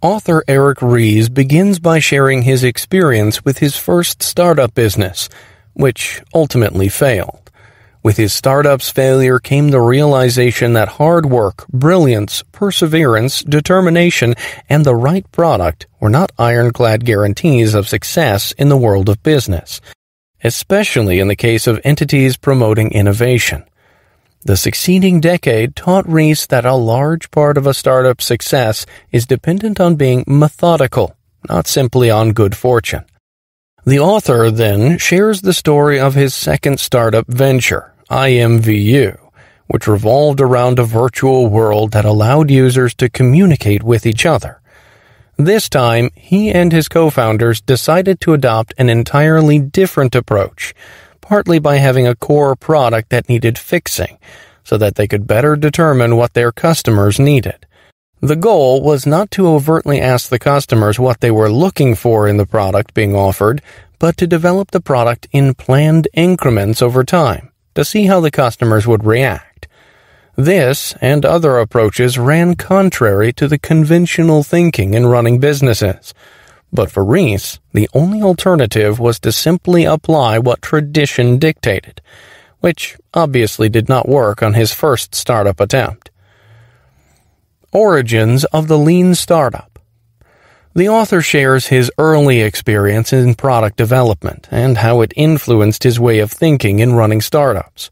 author Eric Ries begins by sharing his experience with his first startup business, which ultimately failed. With his startup's failure came the realization that hard work, brilliance, perseverance, determination, and the right product were not ironclad guarantees of success in the world of business, especially in the case of entities promoting innovation. The succeeding decade taught Ries that a large part of a startup's success is dependent on being methodical, not simply on good fortune. The author then shares the story of his second startup venture, IMVU, which revolved around a virtual world that allowed users to communicate with each other. This time, he and his co-founders decided to adopt an entirely different approach, partly by having a core product that needed fixing, so that they could better determine what their customers needed. The goal was not to overtly ask the customers what they were looking for in the product being offered, but to develop the product in planned increments over time to see how the customers would react. This and other approaches ran contrary to the conventional thinking in running businesses. But for Ries, the only alternative was to simply apply what tradition dictated, which obviously did not work on his first startup attempt. Origins of the Lean Startup The author shares his early experience in product development and how it influenced his way of thinking in running startups.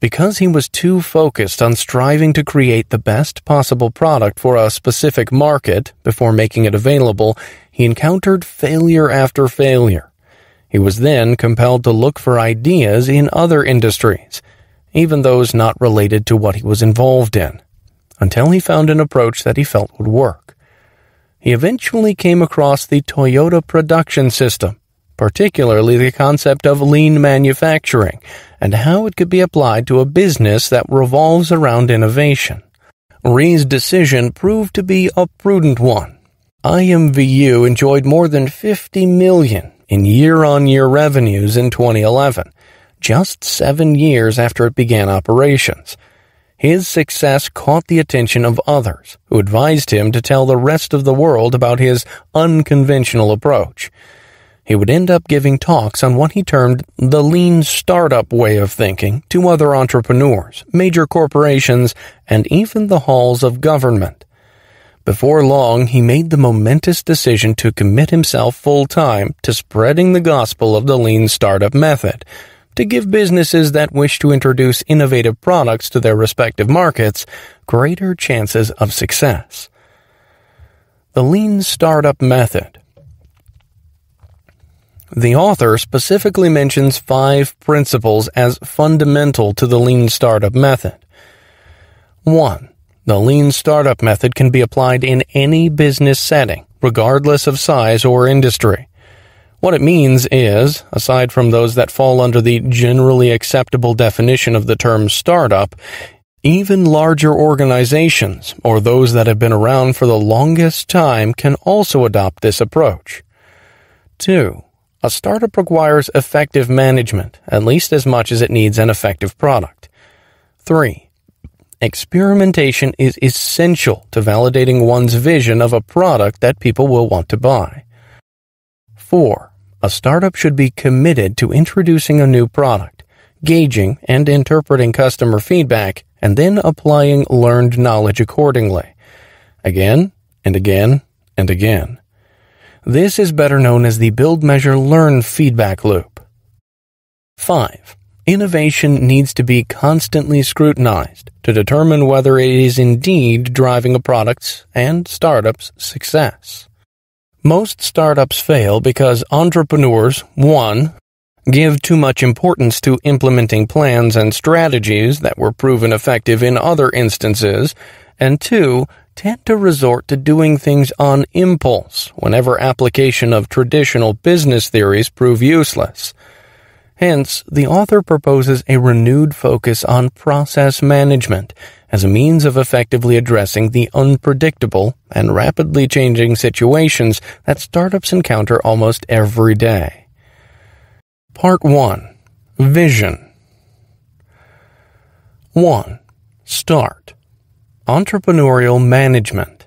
Because he was too focused on striving to create the best possible product for a specific market before making it available, he encountered failure after failure. He was then compelled to look for ideas in other industries, even those not related to what he was involved in until he found an approach that he felt would work. He eventually came across the Toyota production system, particularly the concept of lean manufacturing and how it could be applied to a business that revolves around innovation. Ries's decision proved to be a prudent one. IMVU enjoyed more than 50 million in year-on-year revenues in 2011, just seven years after it began operations, his success caught the attention of others, who advised him to tell the rest of the world about his unconventional approach. He would end up giving talks on what he termed the lean startup way of thinking to other entrepreneurs, major corporations, and even the halls of government. Before long, he made the momentous decision to commit himself full time to spreading the gospel of the lean startup method, to give businesses that wish to introduce innovative products to their respective markets greater chances of success. The Lean Startup Method The author specifically mentions five principles as fundamental to the Lean Startup Method. 1. The Lean Startup Method can be applied in any business setting, regardless of size or industry. What it means is, aside from those that fall under the generally acceptable definition of the term startup, even larger organizations, or those that have been around for the longest time, can also adopt this approach. 2. A startup requires effective management, at least as much as it needs an effective product. 3. Experimentation is essential to validating one's vision of a product that people will want to buy. 4. A startup should be committed to introducing a new product, gauging and interpreting customer feedback, and then applying learned knowledge accordingly. Again and again and again. This is better known as the build measure learn feedback loop. 5. Innovation needs to be constantly scrutinized to determine whether it is indeed driving a product's and startup's success. Most startups fail because entrepreneurs, one, give too much importance to implementing plans and strategies that were proven effective in other instances, and two, tend to resort to doing things on impulse whenever application of traditional business theories prove useless. Hence, the author proposes a renewed focus on process management as a means of effectively addressing the unpredictable and rapidly changing situations that startups encounter almost every day. Part 1 Vision 1. Start Entrepreneurial Management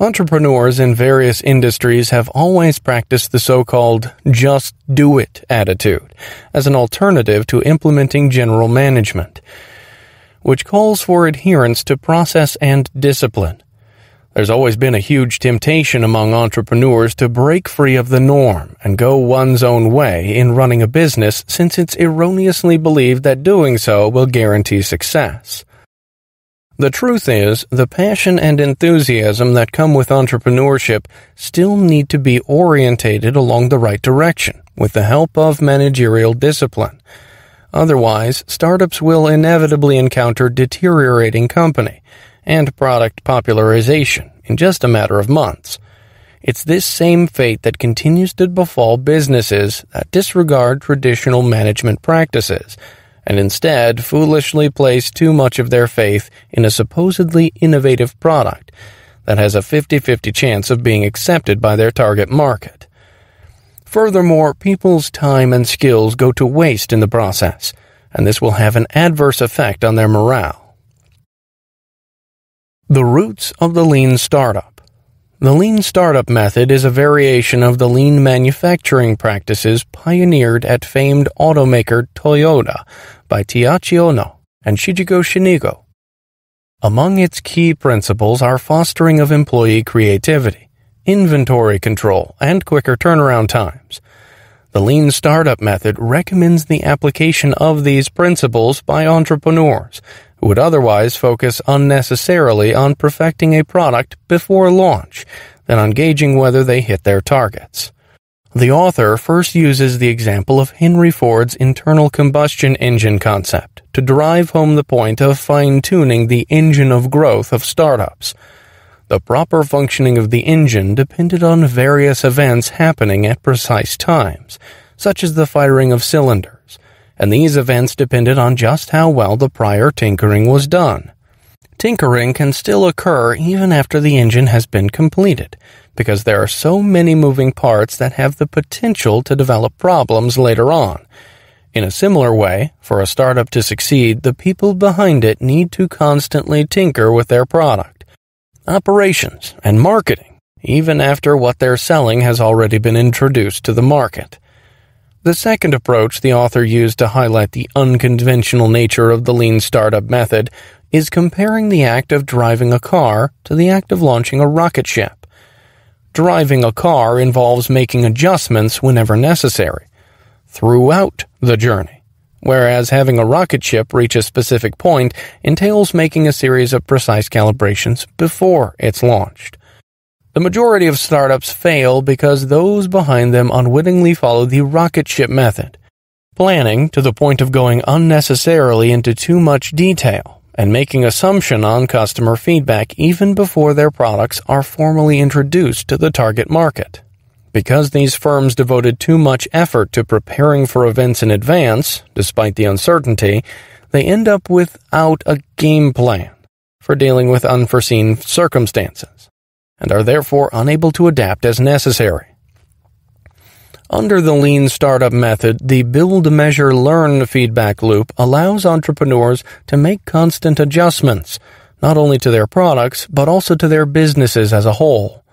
Entrepreneurs in various industries have always practiced the so-called just do it attitude as an alternative to implementing general management, which calls for adherence to process and discipline. There's always been a huge temptation among entrepreneurs to break free of the norm and go one's own way in running a business since it's erroneously believed that doing so will guarantee success. The truth is, the passion and enthusiasm that come with entrepreneurship still need to be orientated along the right direction with the help of managerial discipline. Otherwise, startups will inevitably encounter deteriorating company and product popularization in just a matter of months. It's this same fate that continues to befall businesses that disregard traditional management practices and instead foolishly place too much of their faith in a supposedly innovative product that has a 50-50 chance of being accepted by their target market. Furthermore, people's time and skills go to waste in the process, and this will have an adverse effect on their morale. The roots of the lean startup. The lean startup method is a variation of the lean manufacturing practices pioneered at famed automaker Toyota by Taiichi Ohno and Shigeo Shingo. Among its key principles are fostering of employee creativity, inventory control, and quicker turnaround times. The lean startup method recommends the application of these principles by entrepreneurs would otherwise focus unnecessarily on perfecting a product before launch than on gauging whether they hit their targets. The author first uses the example of Henry Ford's internal combustion engine concept to drive home the point of fine-tuning the engine of growth of startups. The proper functioning of the engine depended on various events happening at precise times, such as the firing of cylinders, and these events depended on just how well the prior tinkering was done. Tinkering can still occur even after the engine has been completed, because there are so many moving parts that have the potential to develop problems later on. In a similar way, for a startup to succeed, the people behind it need to constantly tinker with their product, operations, and marketing, even after what they're selling has already been introduced to the market. The second approach the author used to highlight the unconventional nature of the lean startup method is comparing the act of driving a car to the act of launching a rocket ship. Driving a car involves making adjustments whenever necessary, throughout the journey, whereas having a rocket ship reach a specific point entails making a series of precise calibrations before it's launched. The majority of startups fail because those behind them unwittingly follow the rocket ship method, planning to the point of going unnecessarily into too much detail and making assumption on customer feedback even before their products are formally introduced to the target market. Because these firms devoted too much effort to preparing for events in advance, despite the uncertainty, they end up without a game plan for dealing with unforeseen circumstances and are therefore unable to adapt as necessary. Under the lean startup method, the build, measure, learn feedback loop allows entrepreneurs to make constant adjustments, not only to their products, but also to their businesses as a whole.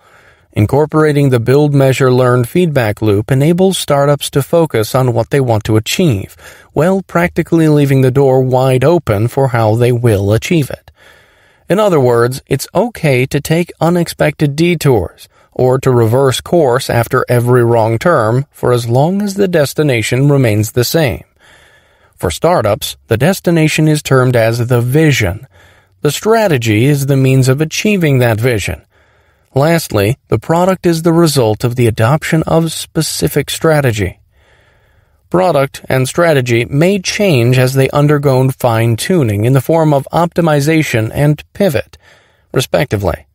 Incorporating the build, measure, learn feedback loop enables startups to focus on what they want to achieve, while practically leaving the door wide open for how they will achieve it. In other words, it's okay to take unexpected detours or to reverse course after every wrong turn for as long as the destination remains the same. For startups, the destination is termed as the vision. The strategy is the means of achieving that vision. Lastly, the product is the result of the adoption of specific strategy product, and strategy may change as they undergo fine tuning in the form of optimization and pivot, respectively.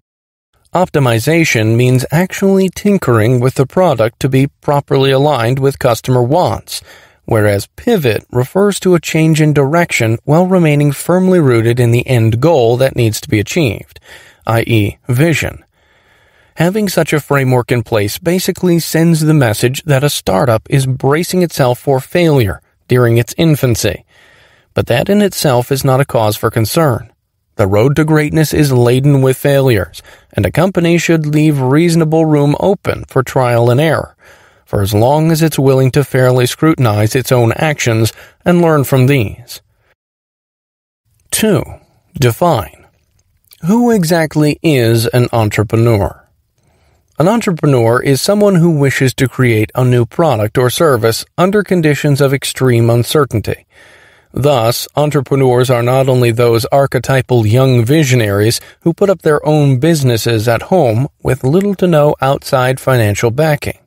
Optimization means actually tinkering with the product to be properly aligned with customer wants, whereas pivot refers to a change in direction while remaining firmly rooted in the end goal that needs to be achieved, i.e., vision. Having such a framework in place basically sends the message that a startup is bracing itself for failure during its infancy. But that in itself is not a cause for concern. The road to greatness is laden with failures, and a company should leave reasonable room open for trial and error, for as long as it's willing to fairly scrutinize its own actions and learn from these. 2. Define. Who exactly is an entrepreneur? An entrepreneur is someone who wishes to create a new product or service under conditions of extreme uncertainty Thus, entrepreneurs are not only those archetypal young visionaries who put up their own businesses at home with little to no outside financial backing.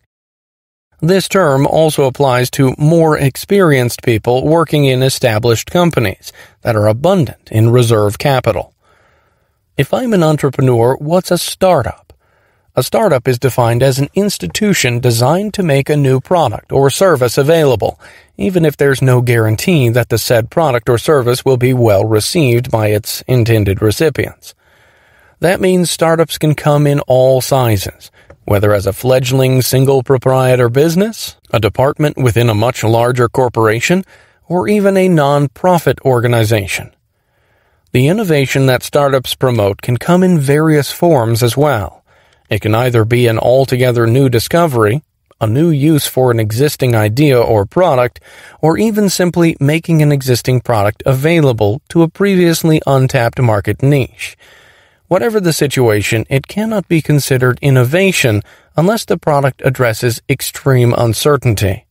This term also applies to more experienced people working in established companies that are abundant in reserve capital. If I'm an entrepreneur, what's a startup? A startup is defined as an institution designed to make a new product or service available, even if there's no guarantee that the said product or service will be well received by its intended recipients. That means startups can come in all sizes, whether as a fledgling single proprietor business, a department within a much larger corporation, or even a non-profit organization. The innovation that startups promote can come in various forms as well. It can either be an altogether new discovery, a new use for an existing idea or product, or even simply making an existing product available to a previously untapped market niche. Whatever the situation, it cannot be considered innovation unless the product addresses extreme uncertainty.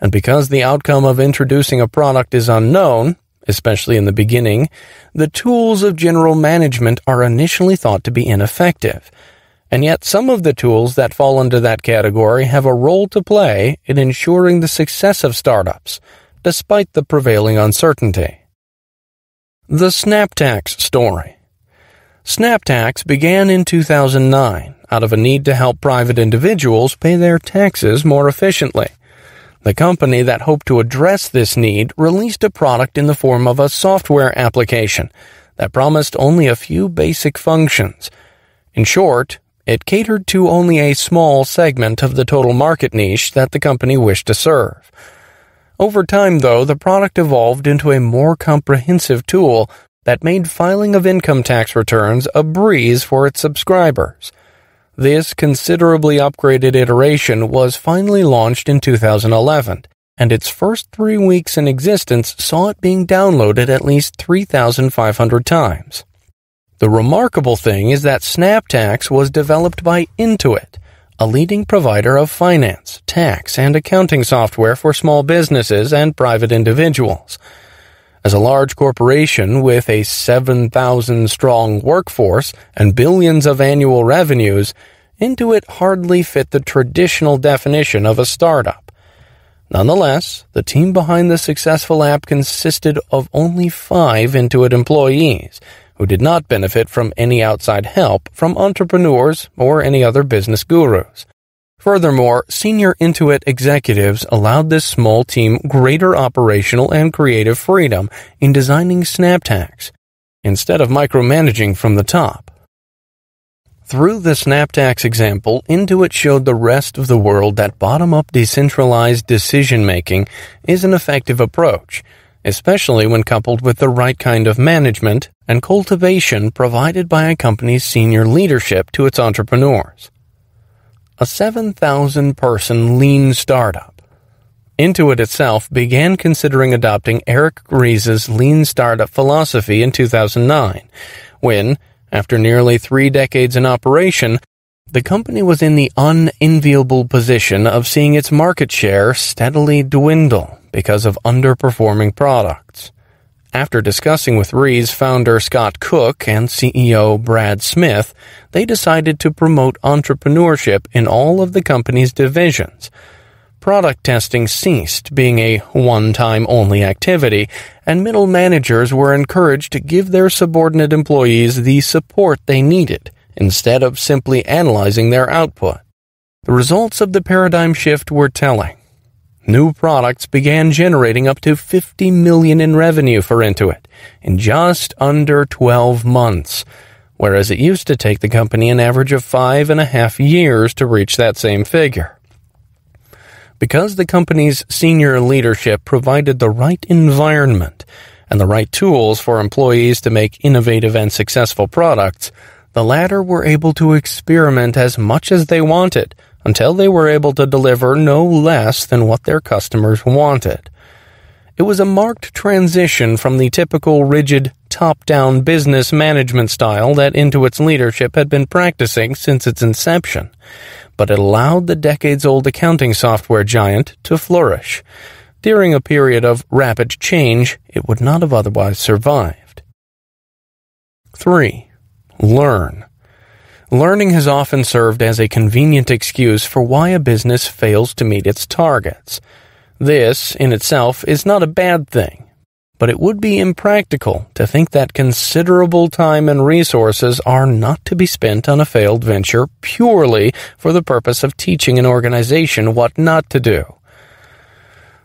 And because the outcome of introducing a product is unknown, especially in the beginning, the tools of general management are initially thought to be ineffective and yet some of the tools that fall under that category have a role to play in ensuring the success of startups, despite the prevailing uncertainty. The SnapTax story. SnapTax began in 2009 out of a need to help private individuals pay their taxes more efficiently. The company that hoped to address this need released a product in the form of a software application that promised only a few basic functions. In short, it catered to only a small segment of the total market niche that the company wished to serve. Over time, though, the product evolved into a more comprehensive tool that made filing of income tax returns a breeze for its subscribers. This considerably upgraded iteration was finally launched in 2011, and its first three weeks in existence saw it being downloaded at least 3,500 times. The remarkable thing is that SnapTax was developed by Intuit, a leading provider of finance, tax, and accounting software for small businesses and private individuals. As a large corporation with a 7,000 strong workforce and billions of annual revenues, Intuit hardly fit the traditional definition of a startup. Nonetheless, the team behind the successful app consisted of only five Intuit employees who did not benefit from any outside help from entrepreneurs or any other business gurus. Furthermore, senior Intuit executives allowed this small team greater operational and creative freedom in designing SnapTax, instead of micromanaging from the top. Through the SnapTax example, Intuit showed the rest of the world that bottom-up decentralized decision-making is an effective approach, especially when coupled with the right kind of management and cultivation provided by a company's senior leadership to its entrepreneurs. A 7,000 person lean startup. Intuit itself began considering adopting Eric Ries's lean startup philosophy in 2009, when, after nearly three decades in operation, the company was in the unenviable position of seeing its market share steadily dwindle because of underperforming products. After discussing with Ries founder Scott Cook and CEO Brad Smith, they decided to promote entrepreneurship in all of the company's divisions. Product testing ceased being a one-time only activity, and middle managers were encouraged to give their subordinate employees the support they needed instead of simply analyzing their output. The results of the paradigm shift were telling new products began generating up to 50 million in revenue for Intuit in just under 12 months, whereas it used to take the company an average of five and a half years to reach that same figure. Because the company's senior leadership provided the right environment and the right tools for employees to make innovative and successful products, the latter were able to experiment as much as they wanted until they were able to deliver no less than what their customers wanted. It was a marked transition from the typical rigid top-down business management style that Intuit's leadership had been practicing since its inception, but it allowed the decades-old accounting software giant to flourish. During a period of rapid change, it would not have otherwise survived. 3. Learn. Learning has often served as a convenient excuse for why a business fails to meet its targets. This, in itself, is not a bad thing, but it would be impractical to think that considerable time and resources are not to be spent on a failed venture purely for the purpose of teaching an organization what not to do.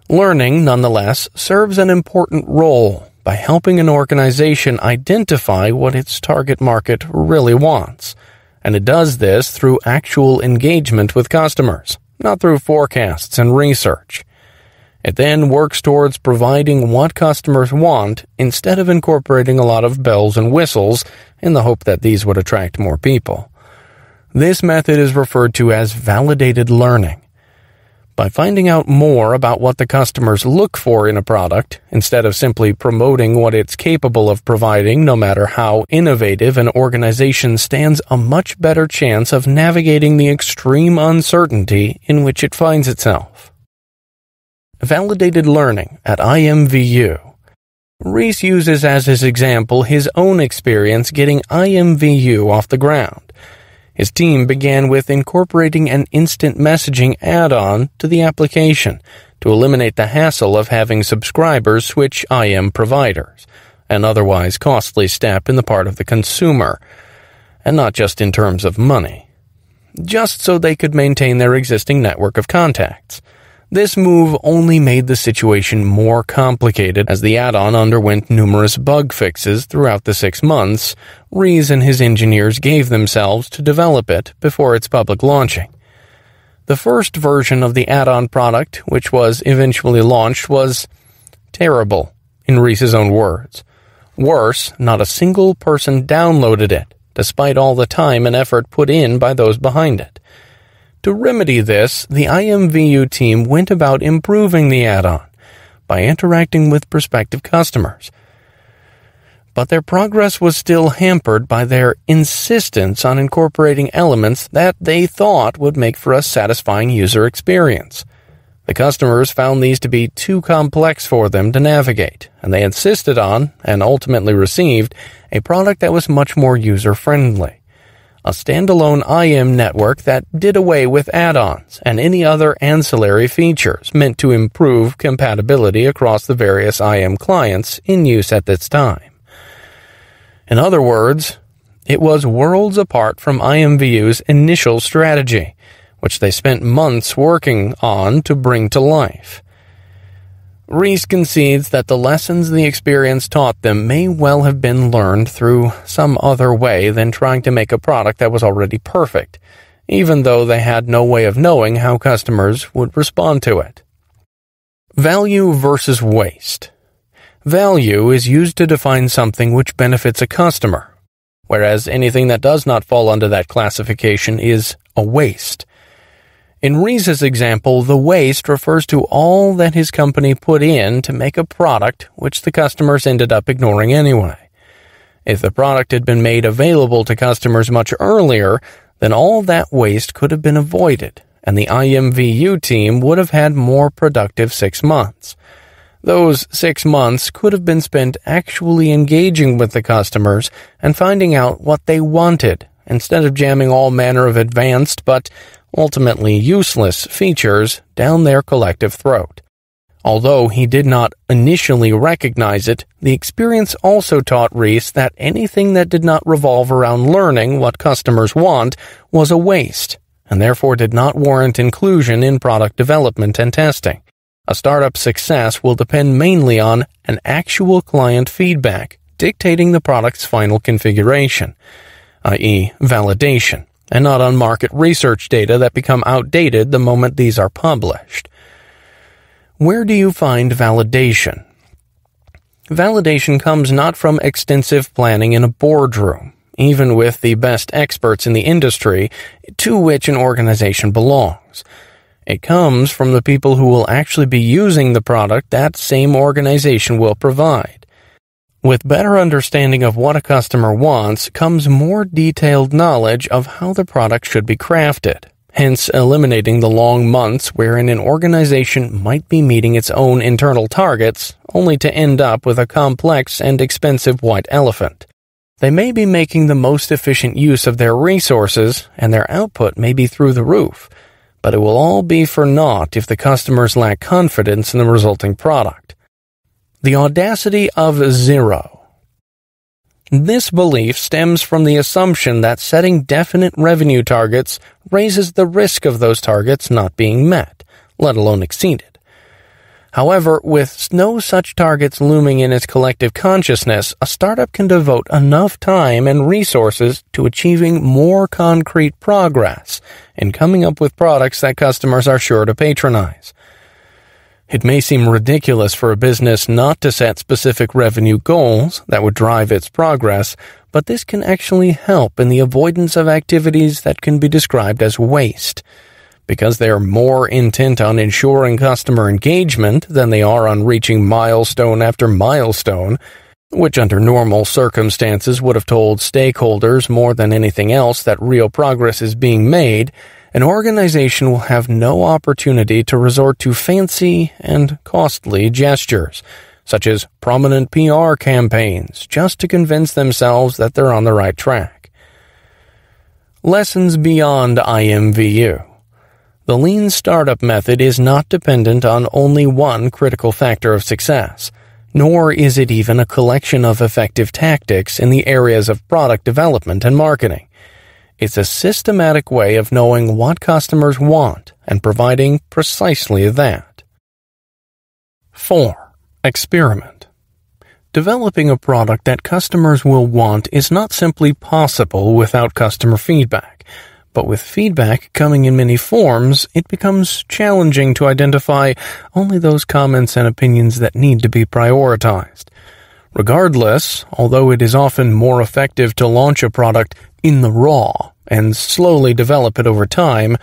Learning, nonetheless, serves an important role by helping an organization identify what its target market really wants. And it does this through actual engagement with customers, not through forecasts and research. It then works towards providing what customers want instead of incorporating a lot of bells and whistles in the hope that these would attract more people. This method is referred to as validated learning. By finding out more about what the customers look for in a product, instead of simply promoting what it's capable of providing, no matter how innovative an organization stands a much better chance of navigating the extreme uncertainty in which it finds itself. Validated learning at IMVU. Ries uses as his example his own experience getting IMVU off the ground. His team began with incorporating an instant messaging add-on to the application to eliminate the hassle of having subscribers switch IM providers, an otherwise costly step in the part of the consumer, and not just in terms of money. Just so they could maintain their existing network of contacts. This move only made the situation more complicated as the add-on underwent numerous bug fixes throughout the six months Ries and his engineers gave themselves to develop it before its public launching. The first version of the add-on product, which was eventually launched, was terrible, in Ries's own words. Worse, not a single person downloaded it, despite all the time and effort put in by those behind it. To remedy this, the IMVU team went about improving the add-on by interacting with prospective customers. But their progress was still hampered by their insistence on incorporating elements that they thought would make for a satisfying user experience. The customers found these to be too complex for them to navigate, and they insisted on, and ultimately received, a product that was much more user-friendly a standalone IM network that did away with add-ons and any other ancillary features meant to improve compatibility across the various IM clients in use at this time. In other words, it was worlds apart from IMVU's initial strategy, which they spent months working on to bring to life. Ries concedes that the lessons the experience taught them may well have been learned through some other way than trying to make a product that was already perfect, even though they had no way of knowing how customers would respond to it. Value versus waste. Value is used to define something which benefits a customer, whereas anything that does not fall under that classification is a waste. In Ries's example, the waste refers to all that his company put in to make a product which the customers ended up ignoring anyway. If the product had been made available to customers much earlier, then all that waste could have been avoided, and the IMVU team would have had more productive six months. Those six months could have been spent actually engaging with the customers and finding out what they wanted, instead of jamming all manner of advanced but ultimately useless features down their collective throat. Although he did not initially recognize it, the experience also taught Ries that anything that did not revolve around learning what customers want was a waste, and therefore did not warrant inclusion in product development and testing. A startup's success will depend mainly on an actual client feedback dictating the product's final configuration, i.e., validation and not on market research data that become outdated the moment these are published. Where do you find validation? Validation comes not from extensive planning in a boardroom, even with the best experts in the industry to which an organization belongs. It comes from the people who will actually be using the product that same organization will provide. With better understanding of what a customer wants comes more detailed knowledge of how the product should be crafted, hence eliminating the long months wherein an organization might be meeting its own internal targets only to end up with a complex and expensive white elephant. They may be making the most efficient use of their resources and their output may be through the roof, but it will all be for naught if the customers lack confidence in the resulting product. The audacity of zero. This belief stems from the assumption that setting definite revenue targets raises the risk of those targets not being met, let alone exceeded. However, with no such targets looming in its collective consciousness, a startup can devote enough time and resources to achieving more concrete progress and coming up with products that customers are sure to patronize. It may seem ridiculous for a business not to set specific revenue goals that would drive its progress, but this can actually help in the avoidance of activities that can be described as waste. Because they are more intent on ensuring customer engagement than they are on reaching milestone after milestone, which under normal circumstances would have told stakeholders more than anything else that real progress is being made, an organization will have no opportunity to resort to fancy and costly gestures, such as prominent PR campaigns, just to convince themselves that they're on the right track. Lessons beyond IMVU. The lean startup method is not dependent on only one critical factor of success, nor is it even a collection of effective tactics in the areas of product development and marketing. It's a systematic way of knowing what customers want and providing precisely that. 4. Experiment. Developing a product that customers will want is not simply possible without customer feedback but with feedback coming in many forms, it becomes challenging to identify only those comments and opinions that need to be prioritized. Regardless, although it is often more effective to launch a product in the raw and slowly develop it over time,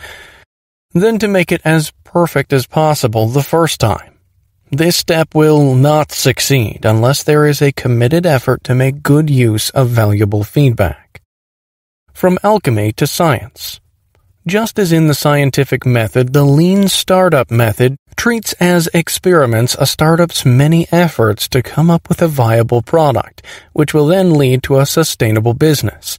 than to make it as perfect as possible the first time. This step will not succeed unless there is a committed effort to make good use of valuable feedback. From alchemy to science. Just as in the scientific method, the lean startup method treats as experiments a startup's many efforts to come up with a viable product, which will then lead to a sustainable business.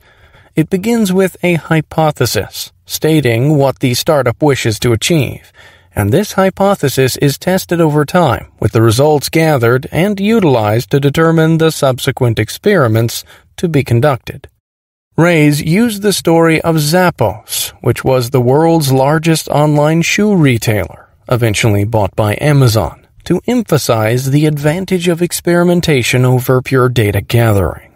It begins with a hypothesis, stating what the startup wishes to achieve, and this hypothesis is tested over time with the results gathered and utilized to determine the subsequent experiments to be conducted. Rays used the story of Zappos, which was the world's largest online shoe retailer, eventually bought by Amazon, to emphasize the advantage of experimentation over pure data gathering.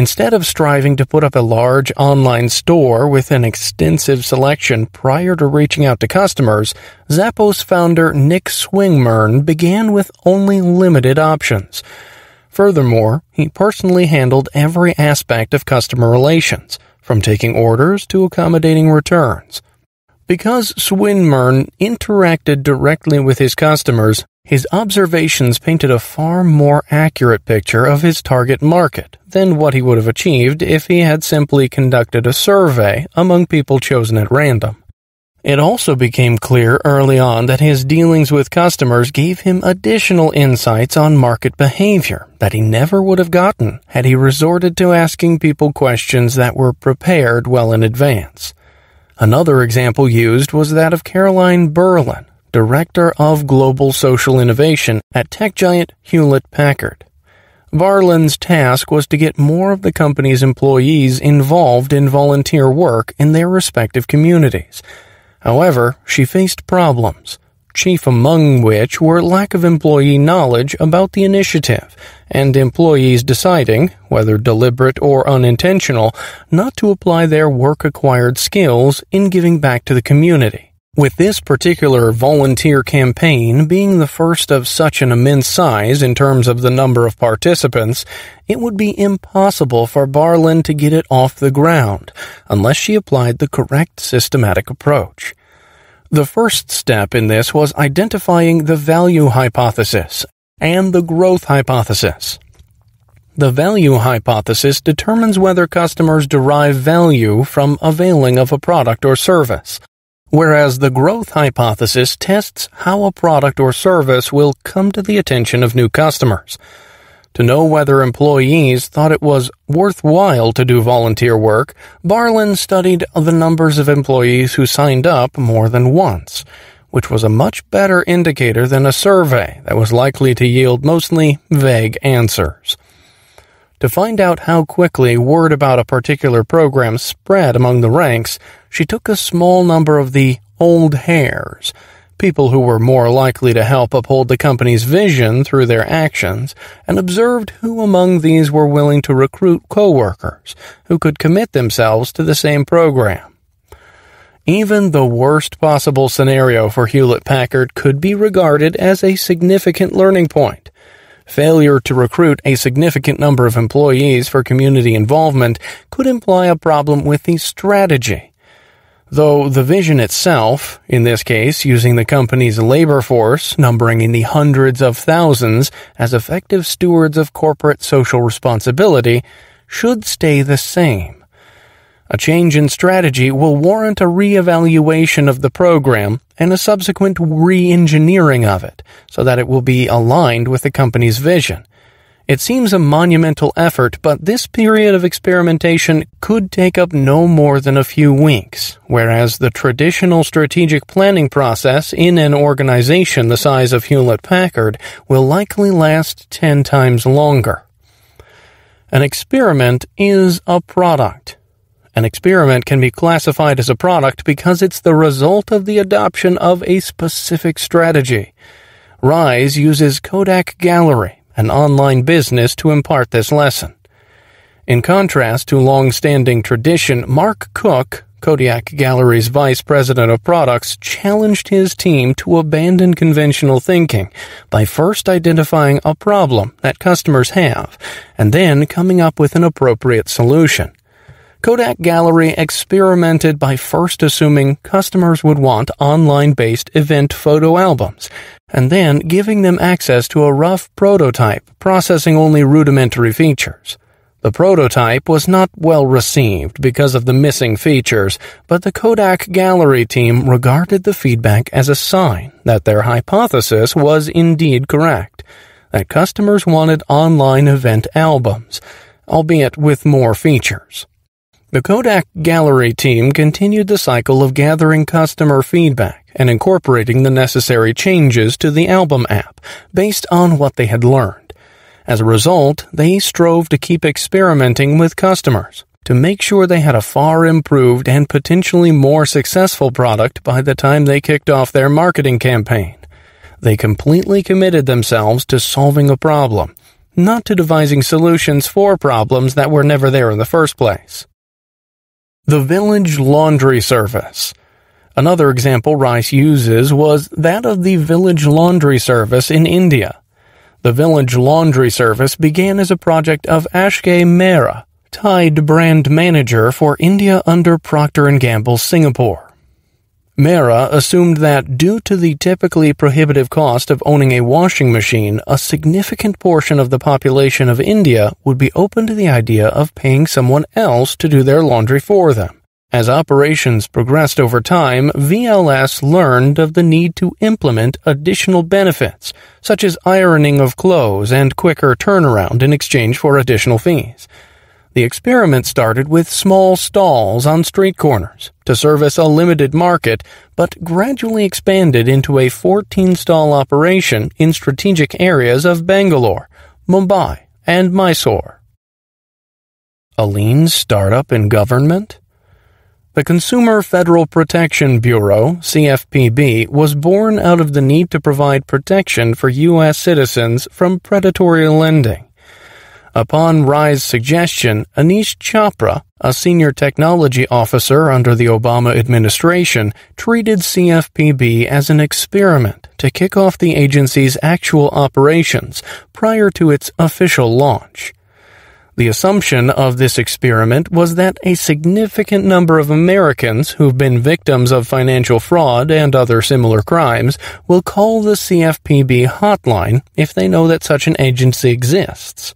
Instead of striving to put up a large online store with an extensive selection prior to reaching out to customers, Zappos founder Nick Swinmurn began with only limited options Furthermore, he personally handled every aspect of customer relations, from taking orders to accommodating returns. Because Swinmurn interacted directly with his customers, his observations painted a far more accurate picture of his target market than what he would have achieved if he had simply conducted a survey among people chosen at random. It also became clear early on that his dealings with customers gave him additional insights on market behavior that he never would have gotten had he resorted to asking people questions that were prepared well in advance. Another example used was that of Caroline Barlin, Director of Global Social Innovation at tech giant Hewlett Packard. Barlin's task was to get more of the company's employees involved in volunteer work in their respective communities However, she faced problems, chief among which were lack of employee knowledge about the initiative and employees deciding, whether deliberate or unintentional, not to apply their work acquired skills in giving back to the community. With this particular volunteer campaign being the first of such an immense size in terms of the number of participants, it would be impossible for Barlin to get it off the ground unless she applied the correct systematic approach. The first step in this was identifying the value hypothesis and the growth hypothesis. The value hypothesis determines whether customers derive value from availing of a product or service whereas the growth hypothesis tests how a product or service will come to the attention of new customers. To know whether employees thought it was worthwhile to do volunteer work, Barlin studied the numbers of employees who signed up more than once, which was a much better indicator than a survey that was likely to yield mostly vague answers. To find out how quickly word about a particular program spread among the ranks, she took a small number of the old hares, people who were more likely to help uphold the company's vision through their actions, and observed who among these were willing to recruit coworkers who could commit themselves to the same program. Even the worst possible scenario for Hewlett Packard could be regarded as a significant learning point. Failure to recruit a significant number of employees for community involvement could imply a problem with the strategy. Though the vision itself, in this case using the company's labor force, numbering in the hundreds of thousands, as effective stewards of corporate social responsibility, should stay the same. A change in strategy will warrant a re-evaluation of the program and a subsequent re-engineering of it so that it will be aligned with the company's vision. It seems a monumental effort, but this period of experimentation could take up no more than a few weeks, whereas the traditional strategic planning process in an organization the size of Hewlett Packard will likely last 10 times longer. An experiment is a product an experiment can be classified as a product because it's the result of the adoption of a specific strategy. Rise uses Kodak Gallery, an online business, to impart this lesson. In contrast to long-standing tradition, Mark Cook, Kodak Gallery's vice president of products, challenged his team to abandon conventional thinking by first identifying a problem that customers have and then coming up with an appropriate solution. Kodak Gallery experimented by first assuming customers would want online-based event photo albums, and then giving them access to a rough prototype processing only rudimentary features. The prototype was not well received because of the missing features, but the Kodak Gallery team regarded the feedback as a sign that their hypothesis was indeed correct, that customers wanted online event albums, albeit with more features. The Kodak Gallery team continued the cycle of gathering customer feedback and incorporating the necessary changes to the album app based on what they had learned. As a result, they strove to keep experimenting with customers to make sure they had a far improved and potentially more successful product by the time they kicked off their marketing campaign. They completely committed themselves to solving a problem, not to devising solutions for problems that were never there in the first place. The village laundry service. Another example Rice uses was that of the village laundry service in India. The village laundry service began as a project of Akshay Mehra, Tide brand manager for India under Procter & Gamble Singapore. Mehra assumed that due to the typically prohibitive cost of owning a washing machine, a significant portion of the population of India would be open to the idea of paying someone else to do their laundry for them. As operations progressed over time, VLS learned of the need to implement additional benefits, such as ironing of clothes and quicker turnaround in exchange for additional fees. The experiment started with small stalls on street corners to service a limited market, but gradually expanded into a 14 stall operation in strategic areas of Bangalore, Mumbai, and Mysore. A lean startup in government? The Consumer Federal Protection Bureau, CFPB, was born out of the need to provide protection for U.S. citizens from predatory lending. Upon Rai's suggestion, Aneesh Chopra, a senior technology officer under the Obama administration, treated CFPB as an experiment to kick off the agency's actual operations prior to its official launch. The assumption of this experiment was that a significant number of Americans who've been victims of financial fraud and other similar crimes will call the CFPB hotline if they know that such an agency exists.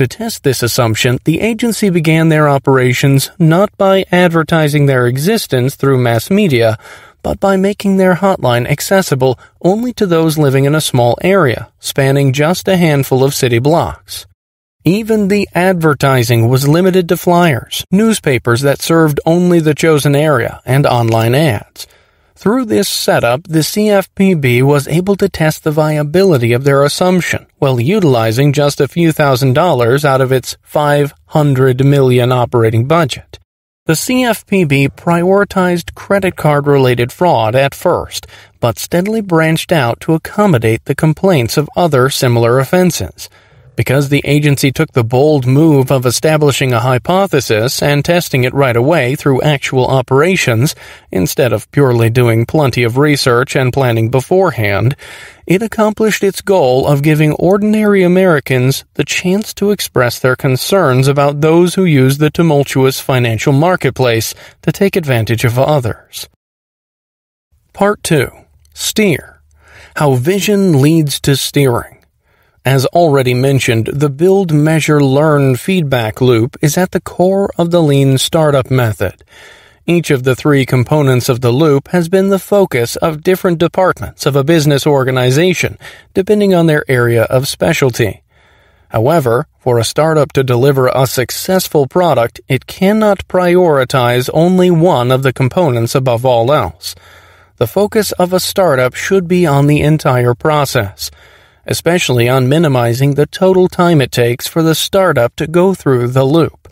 To test this assumption, the agency began their operations not by advertising their existence through mass media, but by making their hotline accessible only to those living in a small area, spanning just a handful of city blocks. Even the advertising was limited to flyers, newspapers that served only the chosen area, and online ads. Through this setup, the CFPB was able to test the viability of their assumption while utilizing just a few thousand dollars out of its 500 million operating budget. The CFPB prioritized credit card related fraud at first, but steadily branched out to accommodate the complaints of other similar offenses. Because the agency took the bold move of establishing a hypothesis and testing it right away through actual operations, instead of purely doing plenty of research and planning beforehand, it accomplished its goal of giving ordinary Americans the chance to express their concerns about those who use the tumultuous financial marketplace to take advantage of others. Part 2 Steer How Vision Leads to Steering. As already mentioned, the build, measure, learn feedback loop is at the core of the lean startup method. Each of the three components of the loop has been the focus of different departments of a business organization, depending on their area of specialty. However, for a startup to deliver a successful product, it cannot prioritize only one of the components above all else. The focus of a startup should be on the entire process especially on minimizing the total time it takes for the startup to go through the loop.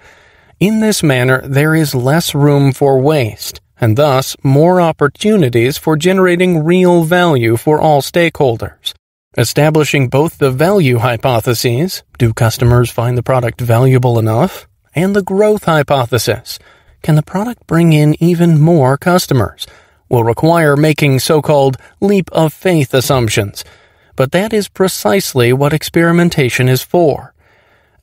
In this manner, there is less room for waste, and thus more opportunities for generating real value for all stakeholders. Establishing both the value hypotheses, do customers find the product valuable enough, and the growth hypothesis, can the product bring in even more customers, will require making so-called leap of faith assumptions, but that is precisely what experimentation is for.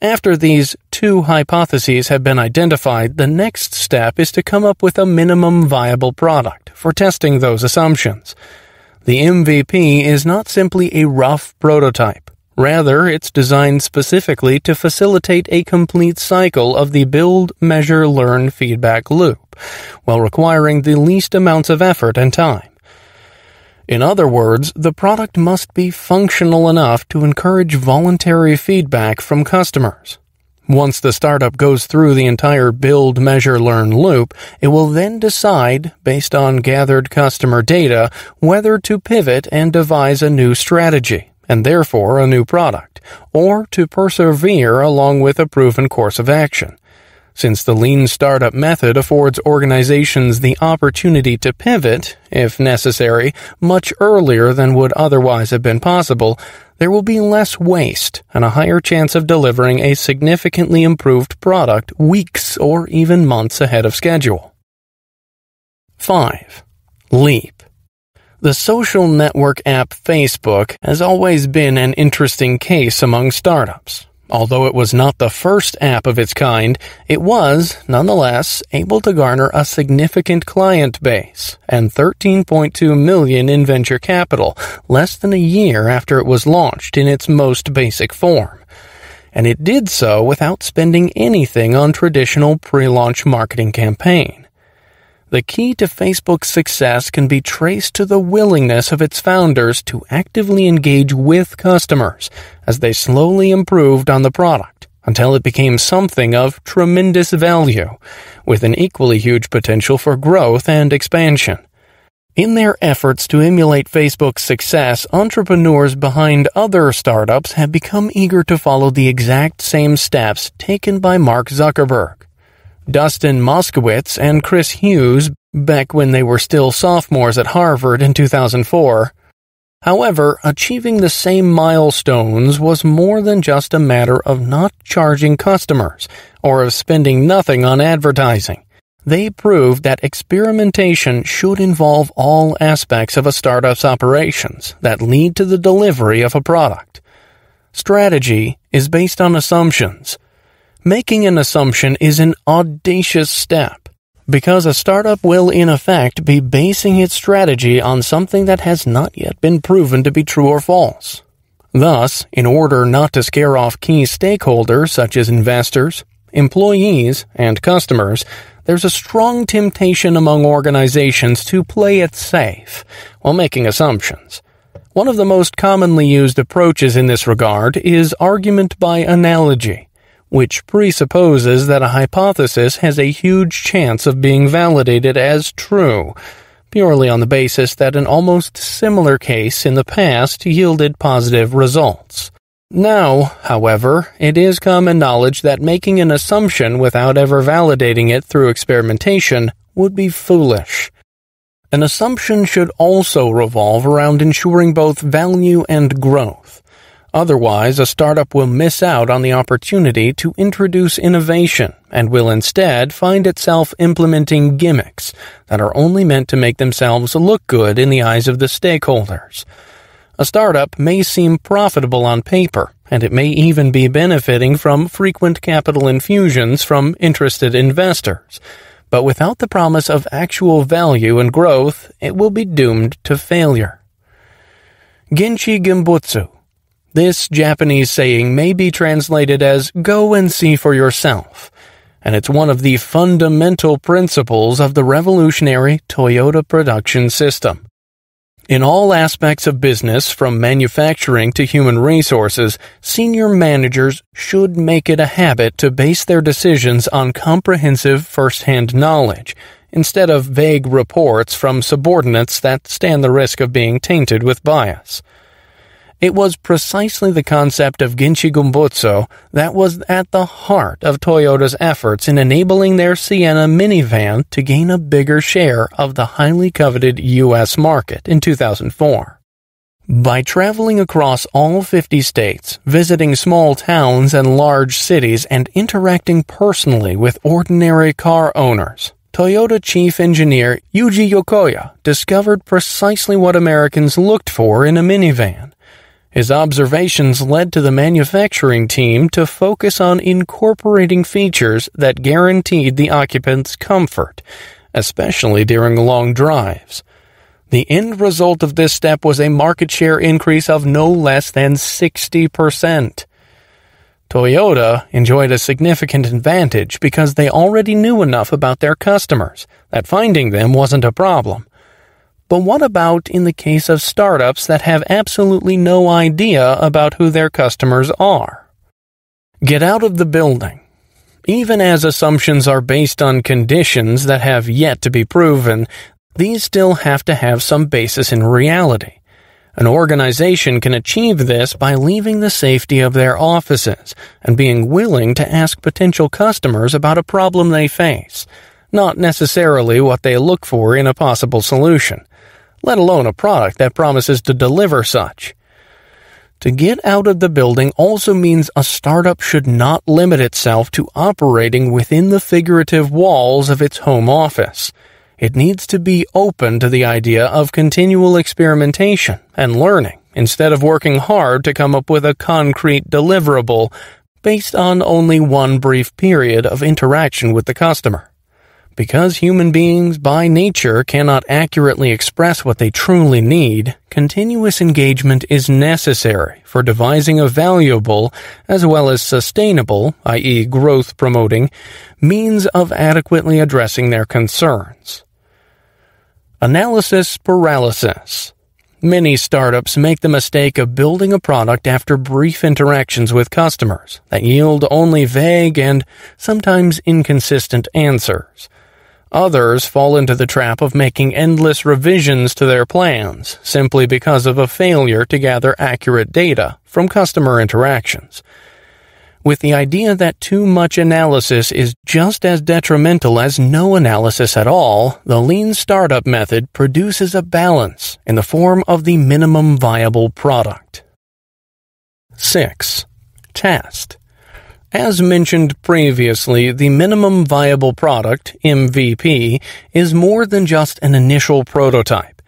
After these two hypotheses have been identified, the next step is to come up with a minimum viable product for testing those assumptions. The MVP is not simply a rough prototype. Rather, it's designed specifically to facilitate a complete cycle of the build, measure, learn feedback loop, while requiring the least amounts of effort and time. In other words, the product must be functional enough to encourage voluntary feedback from customers. Once the startup goes through the entire build, measure, learn loop, it will then decide, based on gathered customer data, whether to pivot and devise a new strategy, and therefore a new product, or to persevere along with a proven course of action. Since the lean startup method affords organizations the opportunity to pivot, if necessary, much earlier than would otherwise have been possible, there will be less waste and a higher chance of delivering a significantly improved product weeks or even months ahead of schedule. 5. Leap. The social network app Facebook has always been an interesting case among startups. Although it was not the first app of its kind, it was, nonetheless, able to garner a significant client base and 13.2 million in venture capital less than a year after it was launched in its most basic form. And it did so without spending anything on traditional pre-launch marketing campaign. The key to Facebook's success can be traced to the willingness of its founders to actively engage with customers as they slowly improved on the product until it became something of tremendous value, with an equally huge potential for growth and expansion. In their efforts to emulate Facebook's success, entrepreneurs behind other startups have become eager to follow the exact same steps taken by Mark Zuckerberg. Dustin Moskovitz and Chris Hughes, back when they were still sophomores at Harvard in 2004, However, achieving the same milestones was more than just a matter of not charging customers or of spending nothing on advertising. They proved that experimentation should involve all aspects of a startup's operations that lead to the delivery of a product. Strategy is based on assumptions. Making an assumption is an audacious step because a startup will in effect be basing its strategy on something that has not yet been proven to be true or false. Thus, in order not to scare off key stakeholders such as investors, employees, and customers, there's a strong temptation among organizations to play it safe while making assumptions. One of the most commonly used approaches in this regard is argument by analogy which presupposes that a hypothesis has a huge chance of being validated as true, purely on the basis that an almost similar case in the past yielded positive results. Now, however, it is common knowledge that making an assumption without ever validating it through experimentation would be foolish. An assumption should also revolve around ensuring both value and growth. Otherwise, a startup will miss out on the opportunity to introduce innovation and will instead find itself implementing gimmicks that are only meant to make themselves look good in the eyes of the stakeholders. A startup may seem profitable on paper, and it may even be benefiting from frequent capital infusions from interested investors. But without the promise of actual value and growth, it will be doomed to failure. Genchi Genbutsu this Japanese saying may be translated as go and see for yourself, and it's one of the fundamental principles of the revolutionary Toyota production system. In all aspects of business, from manufacturing to human resources, senior managers should make it a habit to base their decisions on comprehensive first-hand knowledge, instead of vague reports from subordinates that stand the risk of being tainted with bias. It was precisely the concept of Genchi Genbutsu that was at the heart of Toyota's efforts in enabling their Sienna minivan to gain a bigger share of the highly coveted U.S. market in 2004. By traveling across all 50 states, visiting small towns and large cities, and interacting personally with ordinary car owners, Toyota chief engineer Yuji Yokoya discovered precisely what Americans looked for in a minivan his observations led to the manufacturing team to focus on incorporating features that guaranteed the occupants comfort, especially during long drives. The end result of this step was a market share increase of no less than 60%. Toyota enjoyed a significant advantage because they already knew enough about their customers that finding them wasn't a problem. But what about in the case of startups that have absolutely no idea about who their customers are? Get out of the building. Even as assumptions are based on conditions that have yet to be proven, these still have to have some basis in reality. An organization can achieve this by leaving the safety of their offices and being willing to ask potential customers about a problem they face, not necessarily what they look for in a possible solution let alone a product that promises to deliver such. To get out of the building also means a startup should not limit itself to operating within the figurative walls of its home office. It needs to be open to the idea of continual experimentation and learning instead of working hard to come up with a concrete deliverable based on only one brief period of interaction with the customer. Because human beings by nature cannot accurately express what they truly need, continuous engagement is necessary for devising a valuable as well as sustainable, i.e. growth promoting, means of adequately addressing their concerns. Analysis paralysis. Many startups make the mistake of building a product after brief interactions with customers that yield only vague and sometimes inconsistent answers. Others fall into the trap of making endless revisions to their plans simply because of a failure to gather accurate data from customer interactions. with the idea that too much analysis is just as detrimental as no analysis at all, the lean startup method produces a balance in the form of the minimum viable product. 6. Test. As mentioned previously, the minimum viable product, MVP, is more than just an initial prototype.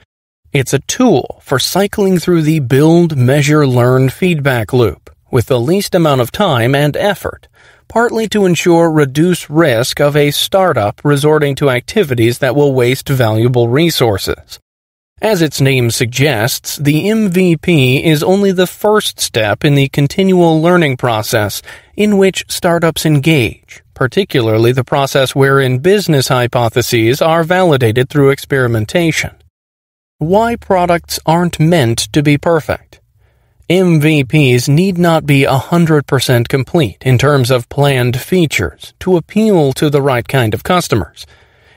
It's a tool for cycling through the build, measure, learn feedback loop with the least amount of time and effort, partly to ensure reduced risk of a startup resorting to activities that will waste valuable resources. As its name suggests, the MVP is only the first step in the continual learning process in which startups engage, particularly the process wherein business hypotheses are validated through experimentation. Why products aren't meant to be perfect. MVPs need not be 100% complete in terms of planned features to appeal to the right kind of customers.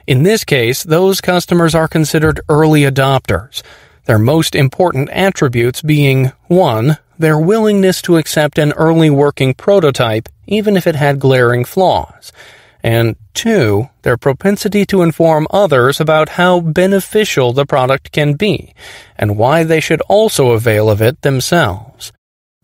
In this case, those customers are considered early adopters, their most important attributes being 1. Their willingness to accept an early working prototype even if it had glaring flaws, and 2. Their propensity to inform others about how beneficial the product can be, and why they should also avail of it themselves.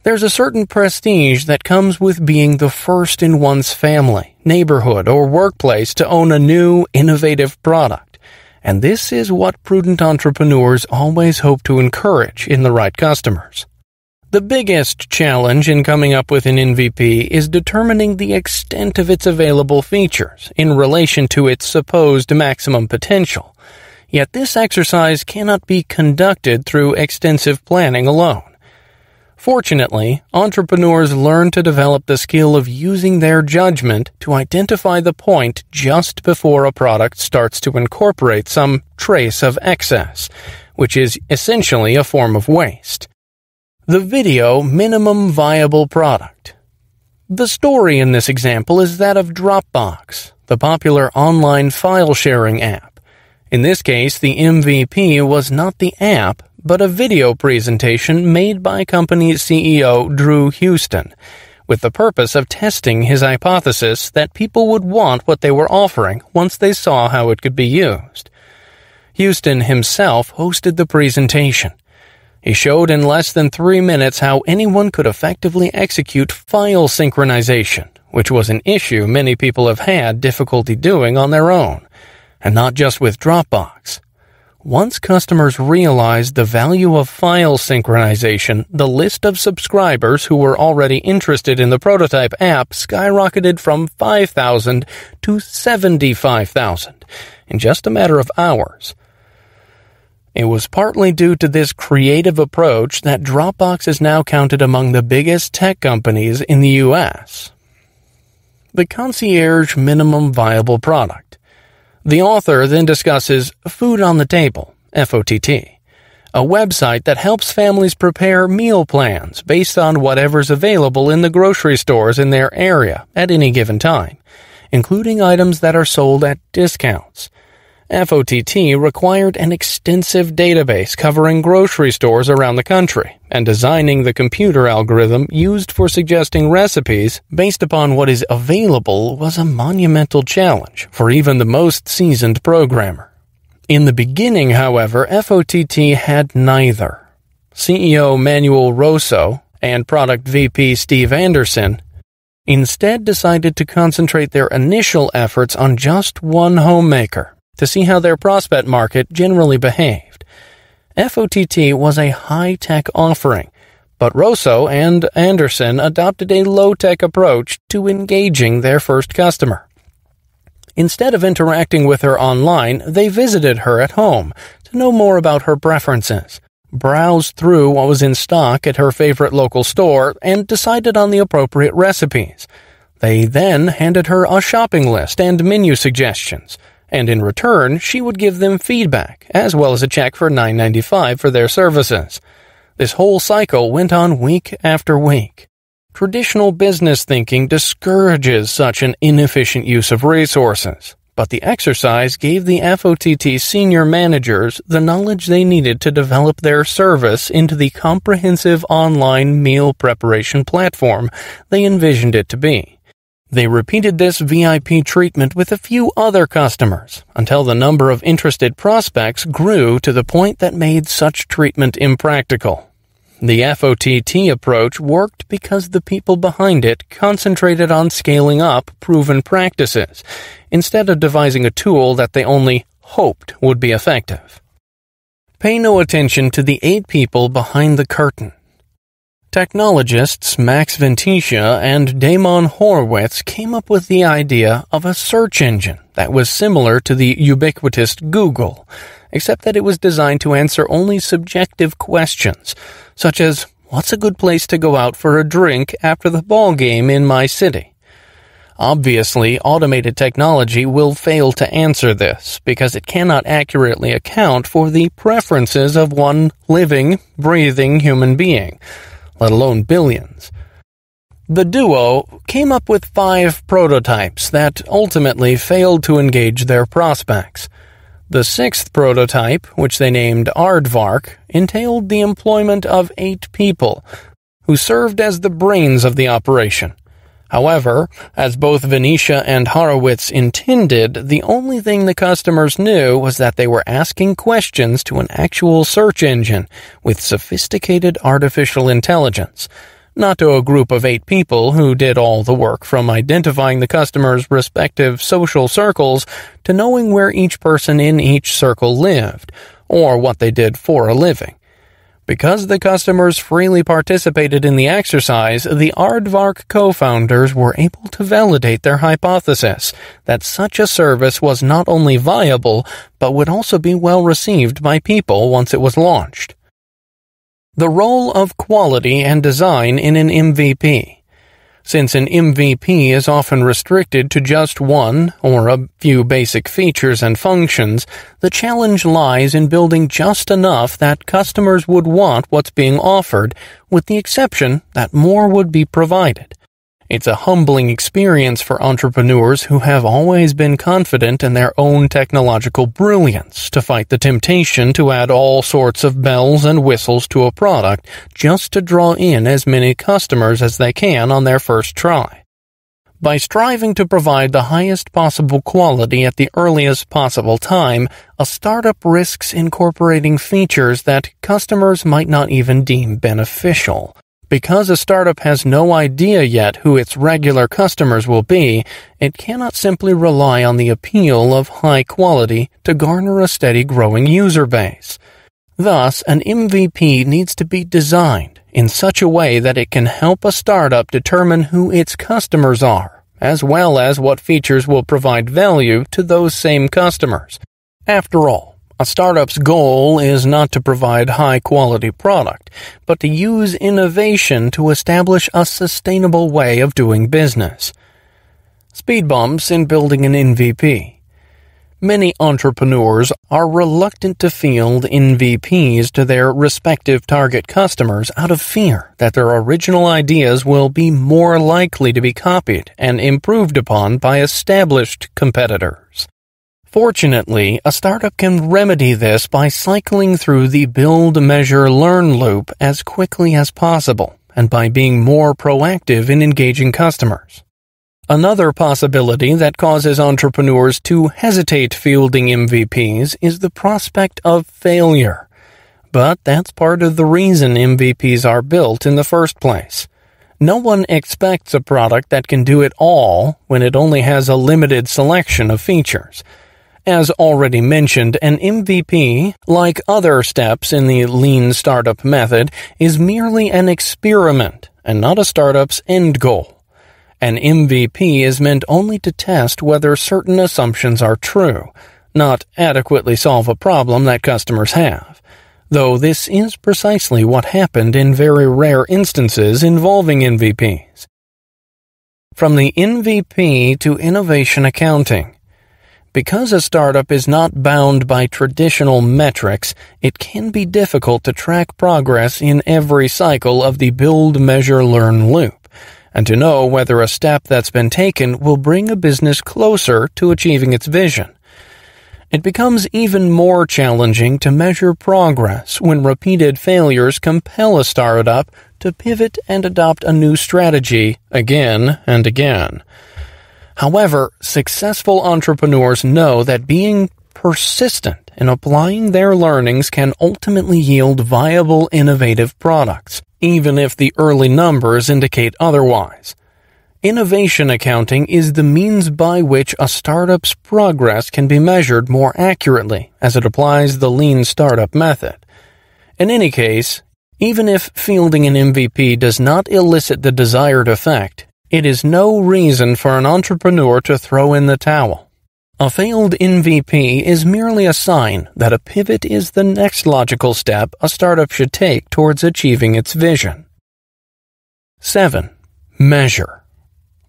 There's a certain prestige that comes with being the first in one's family, neighborhood, or workplace to own a new, innovative product. And this is what prudent entrepreneurs always hope to encourage in the right customers. The biggest challenge in coming up with an MVP is determining the extent of its available features in relation to its supposed maximum potential. Yet this exercise cannot be conducted through extensive planning alone. Fortunately, entrepreneurs learn to develop the skill of using their judgment to identify the point just before a product starts to incorporate some trace of excess, which is essentially a form of waste. The video minimum viable product. The story in this example is that of Dropbox, the popular online file sharing app. In this case, the MVP was not the app, but a video presentation made by company CEO Drew Houston, with the purpose of testing his hypothesis that people would want what they were offering once they saw how it could be used. Houston himself hosted the presentation he showed in less than three minutes how anyone could effectively execute file synchronization, which was an issue many people have had difficulty doing on their own, and not just with Dropbox. Once customers realized the value of file synchronization, the list of subscribers who were already interested in the prototype app skyrocketed from 5,000 to 75,000 in just a matter of hours. It was partly due to this creative approach that Dropbox is now counted among the biggest tech companies in the US. The Concierge Minimum Viable Product. The author then discusses Food on the Table, FOTT, a website that helps families prepare meal plans based on whatever's available in the grocery stores in their area at any given time, including items that are sold at discounts. FOTT required an extensive database covering grocery stores around the country, and designing the computer algorithm used for suggesting recipes based upon what is available was a monumental challenge for even the most seasoned programmer. In the beginning, however, FOTT had neither. CEO Manuel Rosso and product VP Steve Anderson instead decided to concentrate their initial efforts on just one homemaker to see how their prospect market generally behaved. FOTT was a high-tech offering, but Rosso and Anderson adopted a low-tech approach to engaging their first customer. Instead of interacting with her online, they visited her at home to know more about her preferences, browsed through what was in stock at her favorite local store, and decided on the appropriate recipes. They then handed her a shopping list and menu suggestions, and in return, she would give them feedback, as well as a check for $9.95 for their services. This whole cycle went on week after week. Traditional business thinking discourages such an inefficient use of resources, but the exercise gave the FOTT senior managers the knowledge they needed to develop their service into the comprehensive online meal preparation platform they envisioned it to be. They repeated this VIP treatment with a few other customers until the number of interested prospects grew to the point that made such treatment impractical. The FOTT approach worked because the people behind it concentrated on scaling up proven practices instead of devising a tool that they only hoped would be effective. Pay no attention to the eight people behind the curtain. Technologists Max Ventilla and Damon Horowitz came up with the idea of a search engine that was similar to the ubiquitous Google, except that it was designed to answer only subjective questions such as what's a good place to go out for a drink after the ball game in my city? Obviously, automated technology will fail to answer this because it cannot accurately account for the preferences of one living, breathing human being, let alone billions. The duo came up with five prototypes that ultimately failed to engage their prospects. The sixth prototype, which they named Aardvark, entailed the employment of eight people, who served as the brains of the operation. However, as both Ventilla and Horowitz intended, the only thing the customers knew was that they were asking questions to an actual search engine with sophisticated artificial intelligence, not to a group of eight people who did all the work from identifying the customer's respective social circles to knowing where each person in each circle lived, or what they did for a living. Because the customers freely participated in the exercise, the Aardvark co-founders were able to validate their hypothesis that such a service was not only viable, but would also be well received by people once it was launched. The role of quality and design in an MVP. Since an MVP is often restricted to just one or a few basic features and functions, the challenge lies in building just enough that customers would want what's being offered, with the exception that more would be provided. It's a humbling experience for entrepreneurs who have always been confident in their own technological brilliance to fight the temptation to add all sorts of bells and whistles to a product just to draw in as many customers as they can on their first try. By striving to provide the highest possible quality at the earliest possible time, a startup risks incorporating features that customers might not even deem beneficial. Because a startup has no idea yet who its regular customers will be, it cannot simply rely on the appeal of high quality to garner a steady growing user base. Thus, an MVP needs to be designed in such a way that it can help a startup determine who its customers are, as well as what features will provide value to those same customers. After all, a startup's goal is not to provide high quality product, but to use innovation to establish a sustainable way of doing business. Speed bumps in building an MVP. Many entrepreneurs are reluctant to field MVPs to their respective target customers out of fear that their original ideas will be more likely to be copied and improved upon by established competitors. Fortunately, a startup can remedy this by cycling through the build, measure, learn loop as quickly as possible and by being more proactive in engaging customers. Another possibility that causes entrepreneurs to hesitate fielding MVPs is the prospect of failure. But that's part of the reason MVPs are built in the first place. No one expects a product that can do it all when it only has a limited selection of features. As already mentioned, an MVP, like other steps in the lean startup method, is merely an experiment and not a startup's end goal. An MVP is meant only to test whether certain assumptions are true, not adequately solve a problem that customers have. Though this is precisely what happened in very rare instances involving MVPs. From the MVP to innovation accounting, because a startup is not bound by traditional metrics, it can be difficult to track progress in every cycle of the build, measure, learn loop, and to know whether a step that's been taken will bring a business closer to achieving its vision. It becomes even more challenging to measure progress when repeated failures compel a startup to pivot and adopt a new strategy again and again. However, successful entrepreneurs know that being persistent in applying their learnings can ultimately yield viable innovative products, even if the early numbers indicate otherwise. Innovation accounting is the means by which a startup's progress can be measured more accurately as it applies the lean startup method. In any case, even if fielding an MVP does not elicit the desired effect, it is no reason for an entrepreneur to throw in the towel. A failed MVP is merely a sign that a pivot is the next logical step a startup should take towards achieving its vision. 7. Measure.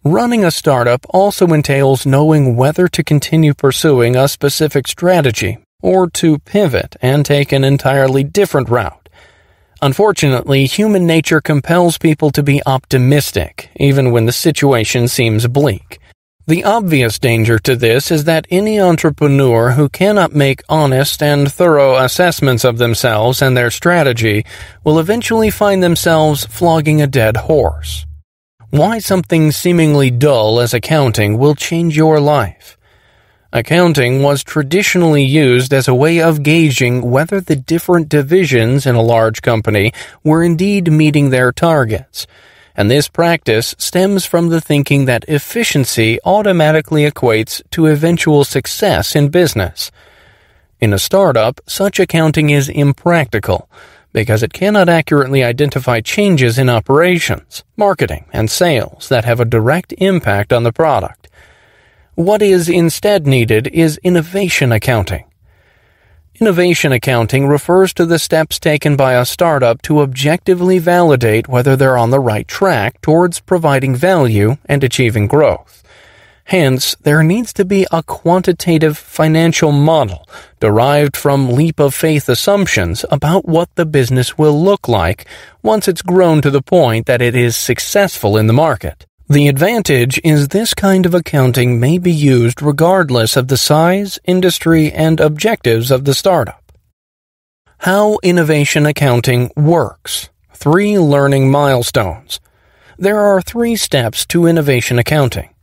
Running a startup also entails knowing whether to continue pursuing a specific strategy or to pivot and take an entirely different route. Unfortunately, human nature compels people to be optimistic, even when the situation seems bleak. The obvious danger to this is that any entrepreneur who cannot make honest and thorough assessments of themselves and their strategy will eventually find themselves flogging a dead horse. Why something seemingly dull as accounting will change your life. Accounting was traditionally used as a way of gauging whether the different divisions in a large company were indeed meeting their targets. And this practice stems from the thinking that efficiency automatically equates to eventual success in business. In a startup, such accounting is impractical because it cannot accurately identify changes in operations, marketing, and sales that have a direct impact on the product. What is instead needed is innovation accounting. Innovation accounting refers to the steps taken by a startup to objectively validate whether they're on the right track towards providing value and achieving growth. Hence, there needs to be a quantitative financial model derived from leap of faith assumptions about what the business will look like once it's grown to the point that it is successful in the market. The advantage is this kind of accounting may be used regardless of the size, industry, and objectives of the startup. How innovation accounting works. Three learning milestones. There are three steps to innovation accounting.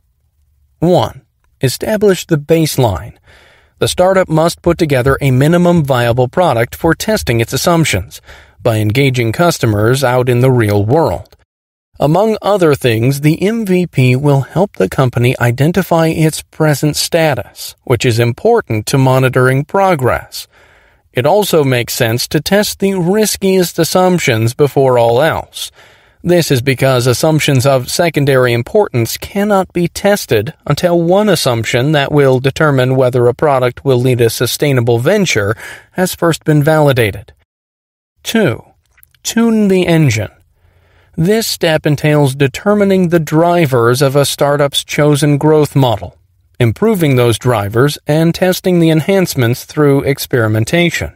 1. Establish the baseline. The startup must put together a minimum viable product for testing its assumptions by engaging customers out in the real world. Among other things, the MVP will help the company identify its present status, which is important to monitoring progress. It also makes sense to test the riskiest assumptions before all else this is because assumptions of secondary importance cannot be tested until one assumption that will determine whether a product will lead a sustainable venture has first been validated. 2. Tune the engine. This step entails determining the drivers of a startup's chosen growth model, improving those drivers, and testing the enhancements through experimentation.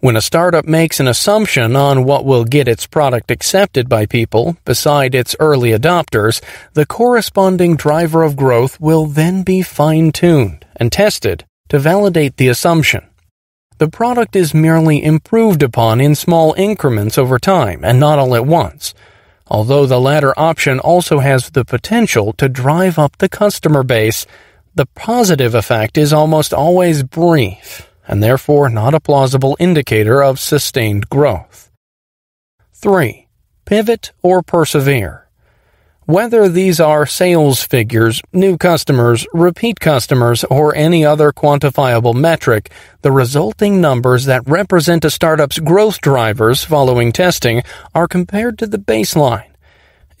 When a startup makes an assumption on what will get its product accepted by people beside its early adopters, the corresponding driver of growth will then be fine tuned and tested to validate the assumption. The product is merely improved upon in small increments over time and not all at once, although the latter option also has the potential to drive up the customer base. The positive effect is almost always brief and therefore not a plausible indicator of sustained growth. 3. Pivot or persevere. Whether these are sales figures, new customers, repeat customers, or any other quantifiable metric, the resulting numbers that represent a startup's growth drivers following testing are compared to the baseline.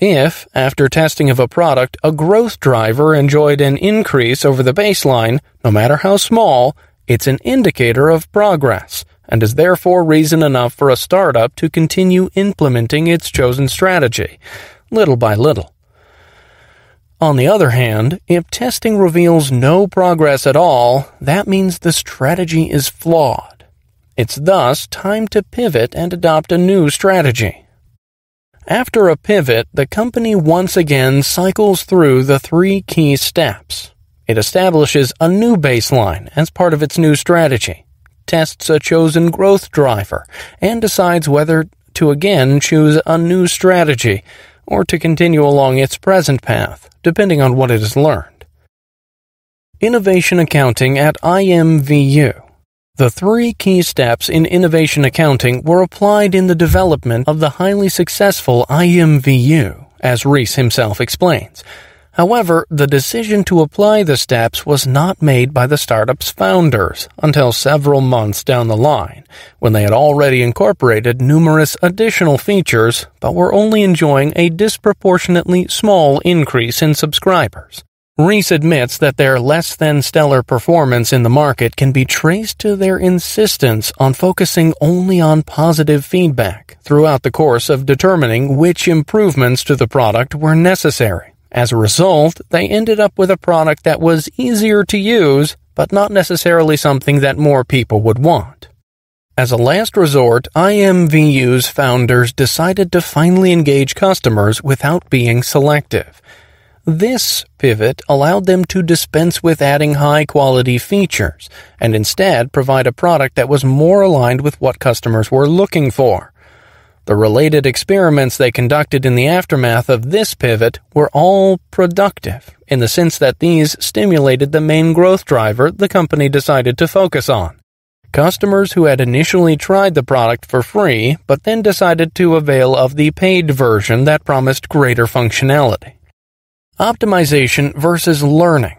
If, after testing of a product, a growth driver enjoyed an increase over the baseline, no matter how small, it's an indicator of progress and is therefore reason enough for a startup to continue implementing its chosen strategy, little by little. On the other hand, if testing reveals no progress at all, that means the strategy is flawed. It's thus time to pivot and adopt a new strategy. After a pivot, the company once again cycles through the three key steps. It establishes a new baseline as part of its new strategy, tests a chosen growth driver, and decides whether to again choose a new strategy or to continue along its present path, depending on what it has learned. Innovation Accounting at IMVU. The three key steps in innovation accounting were applied in the development of the highly successful IMVU, as Ries himself explains. However, the decision to apply the steps was not made by the startup's founders until several months down the line, when they had already incorporated numerous additional features but were only enjoying a disproportionately small increase in subscribers. Ries admits that their less than stellar performance in the market can be traced to their insistence on focusing only on positive feedback throughout the course of determining which improvements to the product were necessary. As a result, they ended up with a product that was easier to use, but not necessarily something that more people would want. As a last resort, IMVU's founders decided to finally engage customers without being selective. This pivot allowed them to dispense with adding high quality features and instead provide a product that was more aligned with what customers were looking for. The related experiments they conducted in the aftermath of this pivot were all productive in the sense that these stimulated the main growth driver the company decided to focus on. Customers who had initially tried the product for free but then decided to avail of the paid version that promised greater functionality. Optimization versus learning.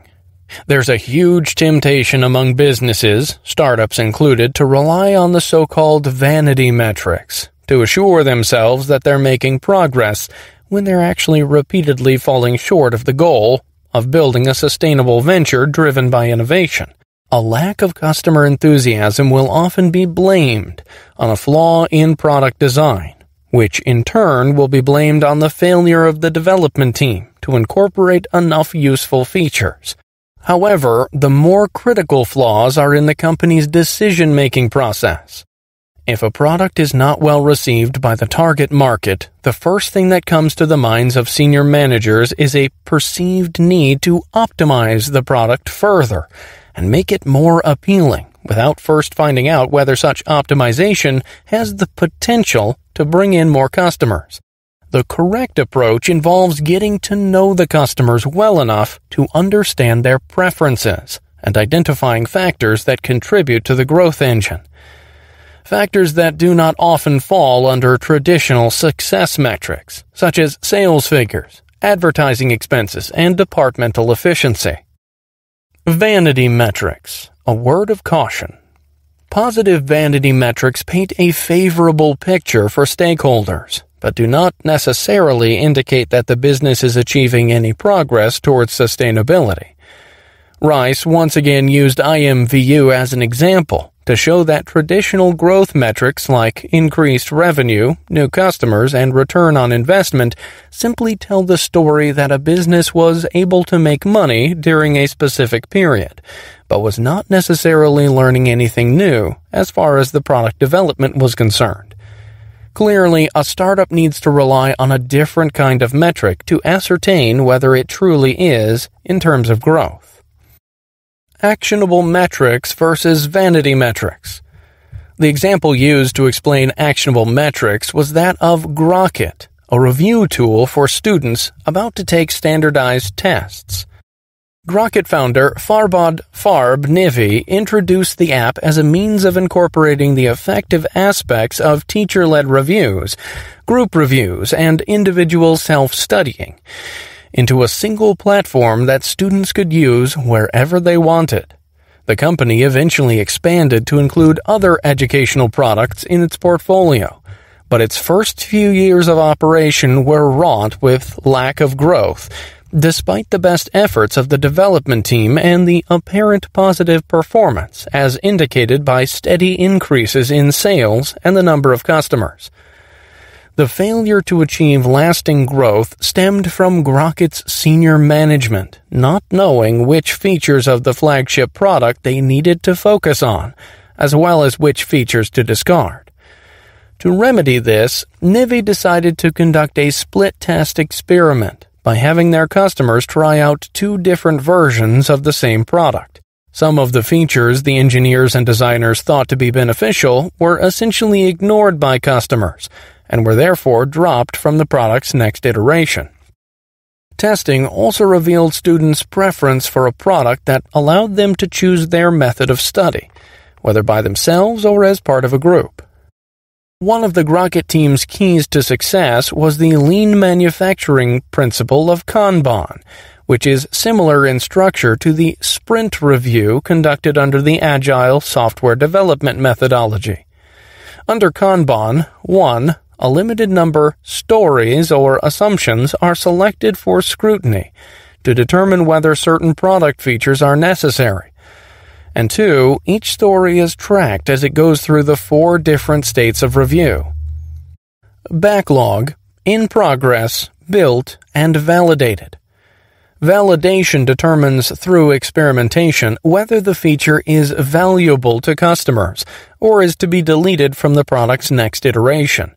There's a huge temptation among businesses, startups included, to rely on the so-called vanity metrics to assure themselves that they're making progress when they're actually repeatedly falling short of the goal of building a sustainable venture driven by innovation. A lack of customer enthusiasm will often be blamed on a flaw in product design which in turn will be blamed on the failure of the development team to incorporate enough useful features. However, the more critical flaws are in the company's decision making process. If a product is not well received by the target market, the first thing that comes to the minds of senior managers is a perceived need to optimize the product further and make it more appealing without first finding out whether such optimization has the potential to bring in more customers. The correct approach involves getting to know the customers well enough to understand their preferences and identifying factors that contribute to the growth engine. Factors that do not often fall under traditional success metrics, such as sales figures, advertising expenses, and departmental efficiency. Vanity metrics, a word of caution. Positive vanity metrics paint a favorable picture for stakeholders, but do not necessarily indicate that the business is achieving any progress towards sustainability. Ries once again used IMVU as an example to show that traditional growth metrics like increased revenue, new customers, and return on investment simply tell the story that a business was able to make money during a specific period, but was not necessarily learning anything new as far as the product development was concerned. Clearly, a startup needs to rely on a different kind of metric to ascertain whether it truly is in terms of growth actionable metrics versus vanity metrics. The example used to explain actionable metrics was that of Grockit, a review tool for students about to take standardized tests. Grockit founder Farbod Farb Nivi introduced the app as a means of incorporating the effective aspects of teacher-led reviews, group reviews, and individual self-studying into a single platform that students could use wherever they wanted. The company eventually expanded to include other educational products in its portfolio, but its first few years of operation were wrought with lack of growth, despite the best efforts of the development team and the apparent positive performance as indicated by steady increases in sales and the number of customers. The failure to achieve lasting growth stemmed from Grockit's senior management not knowing which features of the flagship product they needed to focus on, as well as which features to discard. To remedy this, Nivi decided to conduct a split test experiment by having their customers try out two different versions of the same product. Some of the features the engineers and designers thought to be beneficial were essentially ignored by customers and were therefore dropped from the product's next iteration. Testing also revealed students' preference for a product that allowed them to choose their method of study, whether by themselves or as part of a group. One of the Grockit team's keys to success was the lean manufacturing principle of Kanban, which is similar in structure to the sprint review conducted under the Agile software development methodology. Under Kanban, 1. A limited number stories or assumptions are selected for scrutiny to determine whether certain product features are necessary and two, each story is tracked as it goes through the four different states of review. Backlog, in progress, built, and validated. Validation determines through experimentation whether the feature is valuable to customers or is to be deleted from the product's next iteration.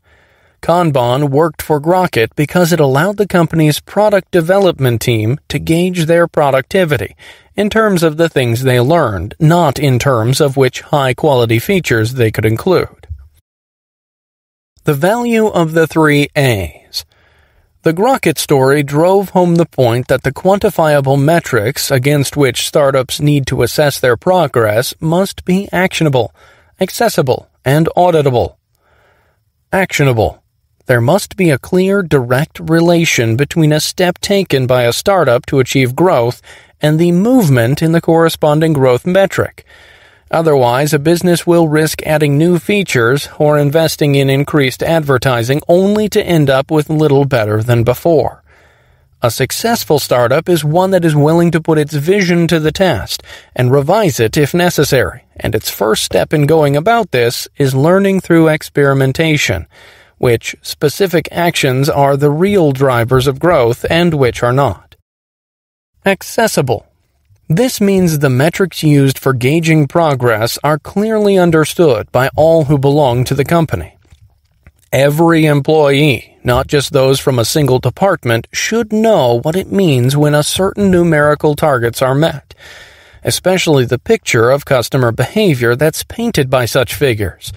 Kanban worked for Grockit because it allowed the company's product development team to gauge their productivity in terms of the things they learned, not in terms of which high quality features they could include. The value of the three A's. The Grockit story drove home the point that the quantifiable metrics against which startups need to assess their progress must be actionable, accessible, and auditable. Actionable. There must be a clear, direct relation between a step taken by a startup to achieve growth and the movement in the corresponding growth metric. Otherwise, a business will risk adding new features or investing in increased advertising only to end up with little better than before. A successful startup is one that is willing to put its vision to the test and revise it if necessary, and its first step in going about this is learning through experimentation, which specific actions are the real drivers of growth and which are not. Accessible. This means the metrics used for gauging progress are clearly understood by all who belong to the company. Every employee, not just those from a single department, should know what it means when a certain numerical targets are met, especially the picture of customer behavior that's painted by such figures.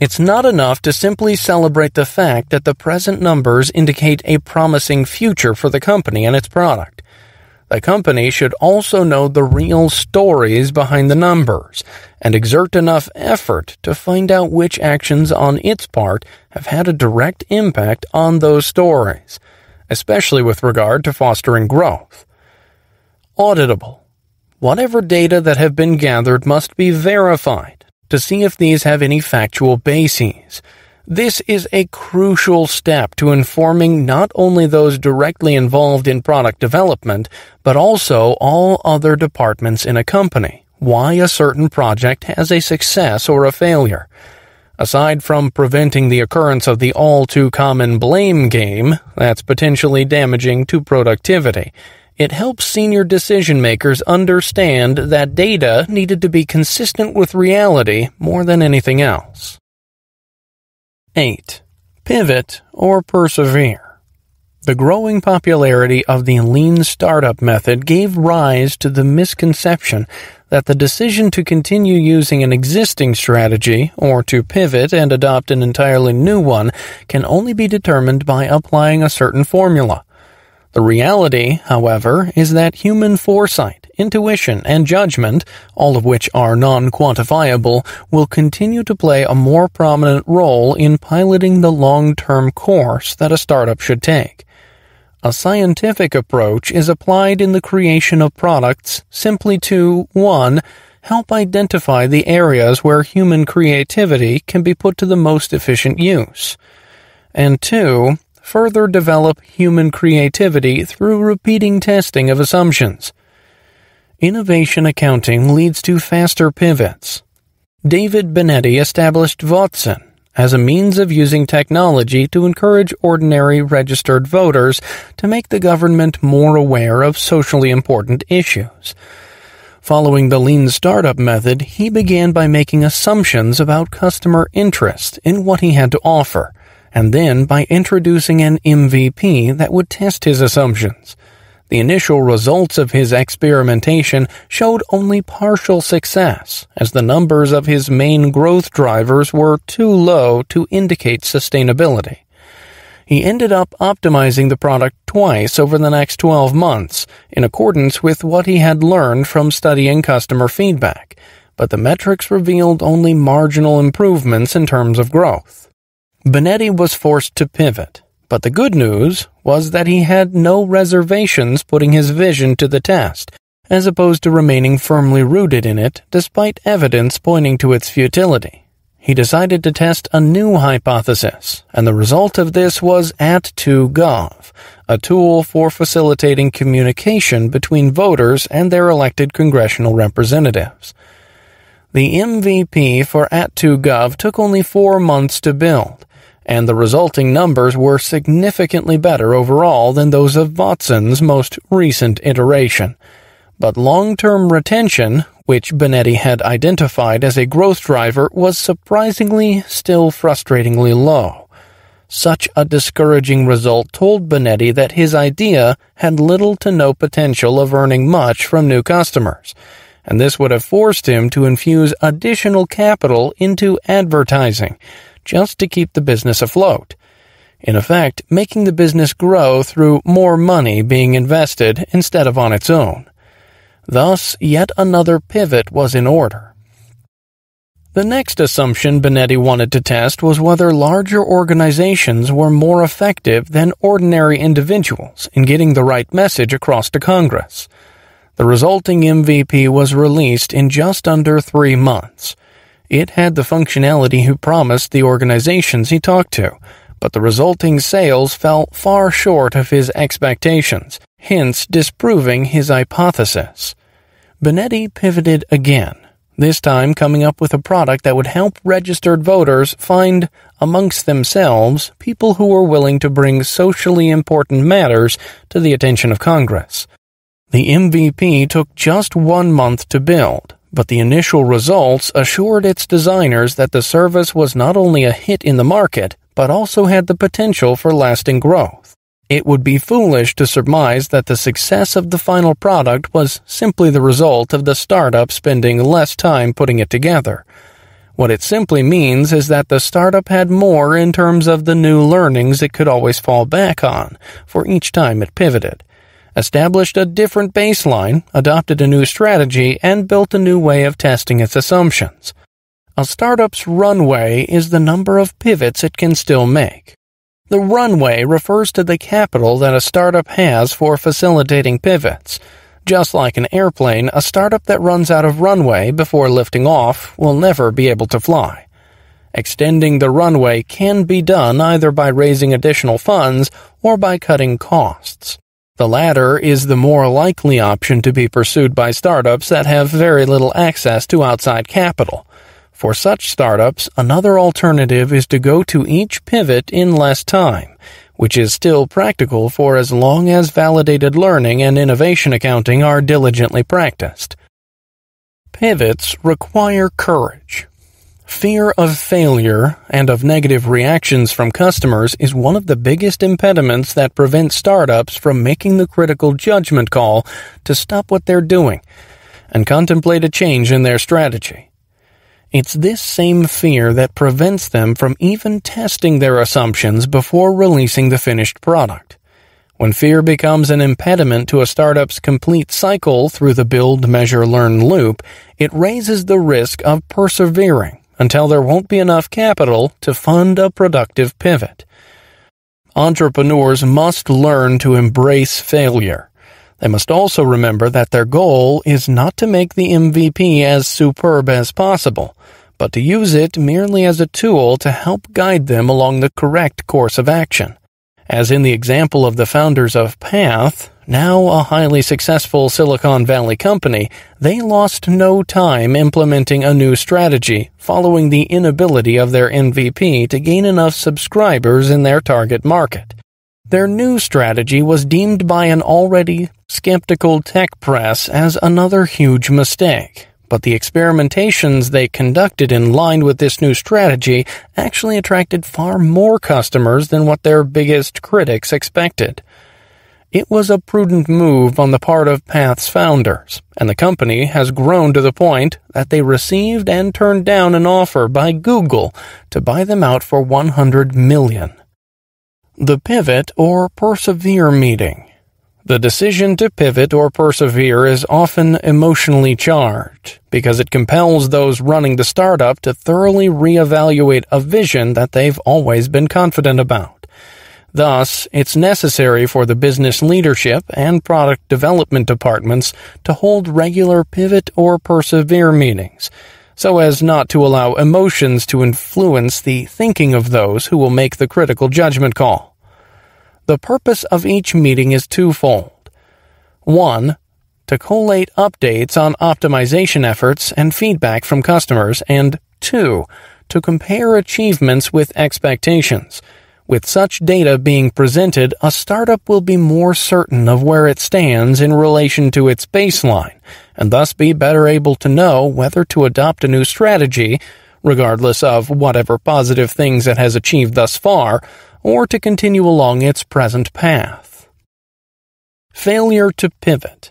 It's not enough to simply celebrate the fact that the present numbers indicate a promising future for the company and its product. The company should also know the real stories behind the numbers and exert enough effort to find out which actions on its part have had a direct impact on those stories, especially with regard to fostering growth. Auditable. Whatever data that have been gathered must be verified to see if these have any factual bases. This is a crucial step to informing not only those directly involved in product development, but also all other departments in a company. Why a certain project has a success or a failure. Aside from preventing the occurrence of the all too common blame game that's potentially damaging to productivity, it helps senior decision makers understand that data needed to be consistent with reality more than anything else. 8. Pivot or persevere. The growing popularity of the lean startup method gave rise to the misconception that the decision to continue using an existing strategy or to pivot and adopt an entirely new one can only be determined by applying a certain formula. The reality, however, is that human foresight intuition, and judgment, all of which are non-quantifiable, will continue to play a more prominent role in piloting the long-term course that a startup should take. A scientific approach is applied in the creation of products simply to 1. Help identify the areas where human creativity can be put to the most efficient use. And 2. Further develop human creativity through repeating testing of assumptions. Innovation accounting leads to faster pivots. David Binetti established Votizen as a means of using technology to encourage ordinary registered voters to make the government more aware of socially important issues. Following the lean startup method, he began by making assumptions about customer interest in what he had to offer, and then by introducing an MVP that would test his assumptions. The initial results of his experimentation showed only partial success, as the numbers of his main growth drivers were too low to indicate sustainability. He ended up optimizing the product twice over the next 12 months, in accordance with what he had learned from studying customer feedback, but the metrics revealed only marginal improvements in terms of growth. Binetti was forced to pivot, but the good news was that he had no reservations putting his vision to the test, as opposed to remaining firmly rooted in it despite evidence pointing to its futility. He decided to test a new hypothesis, and the result of this was At2Gov, a tool for facilitating communication between voters and their elected congressional representatives. The MVP for At2Gov took only four months to build, and the resulting numbers were significantly better overall than those of Votizen's most recent iteration. But long-term retention, which Binetti had identified as a growth driver, was surprisingly still frustratingly low. Such a discouraging result told Binetti that his idea had little to no potential of earning much from new customers, and this would have forced him to infuse additional capital into advertising, just to keep the business afloat. In effect, making the business grow through more money being invested instead of on its own. Thus, yet another pivot was in order. The next assumption Binetti wanted to test was whether larger organizations were more effective than ordinary individuals in getting the right message across to Congress. The resulting MVP was released in just under three months, it had the functionality he promised the organizations he talked to, but the resulting sales fell far short of his expectations, hence disproving his hypothesis. Binetti pivoted again, this time coming up with a product that would help registered voters find amongst themselves people who were willing to bring socially important matters to the attention of Congress. The MVP took just one month to build, but the initial results assured its designers that the service was not only a hit in the market, but also had the potential for lasting growth. It would be foolish to surmise that the success of the final product was simply the result of the startup spending less time putting it together. What it simply means is that the startup had more in terms of the new learnings it could always fall back on for each time it pivoted established a different baseline, adopted a new strategy, and built a new way of testing its assumptions. A startup's runway is the number of pivots it can still make. The runway refers to the capital that a startup has for facilitating pivots. Just like an airplane, a startup that runs out of runway before lifting off will never be able to fly. Extending the runway can be done either by raising additional funds or by cutting costs. The latter is the more likely option to be pursued by startups that have very little access to outside capital. For such startups, another alternative is to go to each pivot in less time, which is still practical for as long as validated learning and innovation accounting are diligently practiced. Pivots require courage. Fear of failure and of negative reactions from customers is one of the biggest impediments that prevent startups from making the critical judgment call to stop what they're doing and contemplate a change in their strategy. It's this same fear that prevents them from even testing their assumptions before releasing the finished product. When fear becomes an impediment to a startup's complete cycle through the build, measure, learn loop, it raises the risk of persevering until there won't be enough capital to fund a productive pivot. Entrepreneurs must learn to embrace failure. They must also remember that their goal is not to make the MVP as superb as possible, but to use it merely as a tool to help guide them along the correct course of action. As in the example of the founders of Path, now a highly successful Silicon Valley company, they lost no time implementing a new strategy following the inability of their MVP to gain enough subscribers in their target market. Their new strategy was deemed by an already skeptical tech press as another huge mistake, but the experimentations they conducted in line with this new strategy actually attracted far more customers than what their biggest critics expected. It was a prudent move on the part of Path's founders, and the company has grown to the point that they received and turned down an offer by Google to buy them out for 100 million. The pivot or persevere meeting. The decision to pivot or persevere is often emotionally charged because it compels those running the startup to thoroughly reevaluate a vision that they've always been confident about. Thus, it's necessary for the business leadership and product development departments to hold regular pivot or persevere meetings so as not to allow emotions to influence the thinking of those who will make the critical judgment call. The purpose of each meeting is twofold. One, to collate updates on optimization efforts and feedback from customers, and two, to compare achievements with expectations. With such data being presented, a startup will be more certain of where it stands in relation to its baseline, and thus be better able to know whether to adopt a new strategy, regardless of whatever positive things it has achieved thus far, or to continue along its present path. Failure to pivot.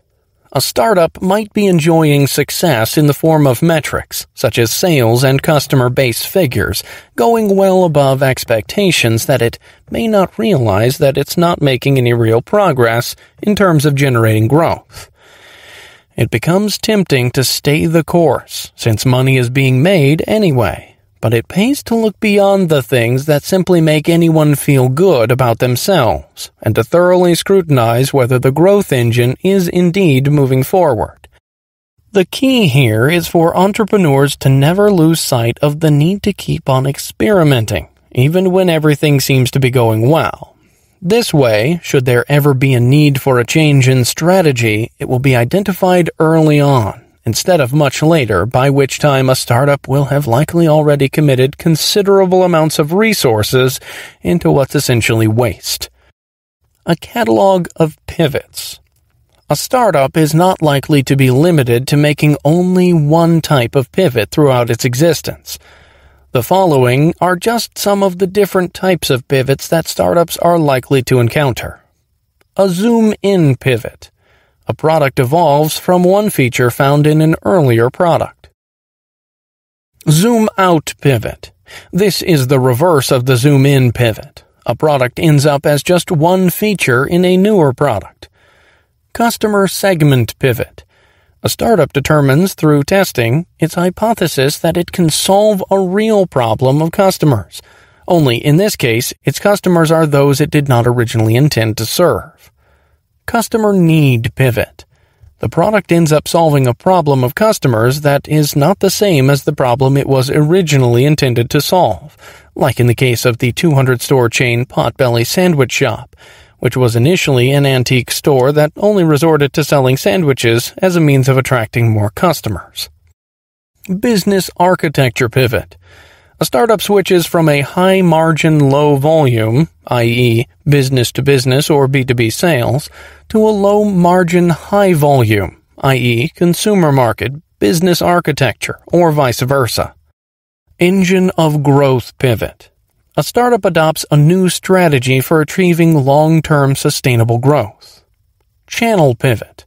A startup might be enjoying success in the form of metrics, such as sales and customer base figures, going well above expectations that it may not realize that it's not making any real progress in terms of generating growth. It becomes tempting to stay the course, since money is being made anyway, but it pays to look beyond the things that simply make anyone feel good about themselves, and to thoroughly scrutinize whether the growth engine is indeed moving forward. The key here is for entrepreneurs to never lose sight of the need to keep on experimenting, even when everything seems to be going well. This way, should there ever be a need for a change in strategy, it will be identified early on instead of much later, by which time a startup will have likely already committed considerable amounts of resources into what's essentially waste. A catalog of pivots. A startup is not likely to be limited to making only one type of pivot throughout its existence. The following are just some of the different types of pivots that startups are likely to encounter. A zoom in pivot a product evolves from one feature found in an earlier product. Zoom out pivot. This is the reverse of the zoom in pivot. A product ends up as just one feature in a newer product. Customer segment pivot. A startup determines through testing its hypothesis that it can solve a real problem of customers. Only in this case, its customers are those it did not originally intend to serve customer need pivot. The product ends up solving a problem of customers that is not the same as the problem it was originally intended to solve, like in the case of the 200 store chain Potbelly Sandwich Shop, which was initially an antique store that only resorted to selling sandwiches as a means of attracting more customers. Business architecture pivot. A startup switches from a high margin, low volume, i.e., business to business or B2B sales, to a low margin, high volume, i.e., consumer market, business architecture, or vice versa. Engine of growth pivot. A startup adopts a new strategy for achieving long term sustainable growth. Channel pivot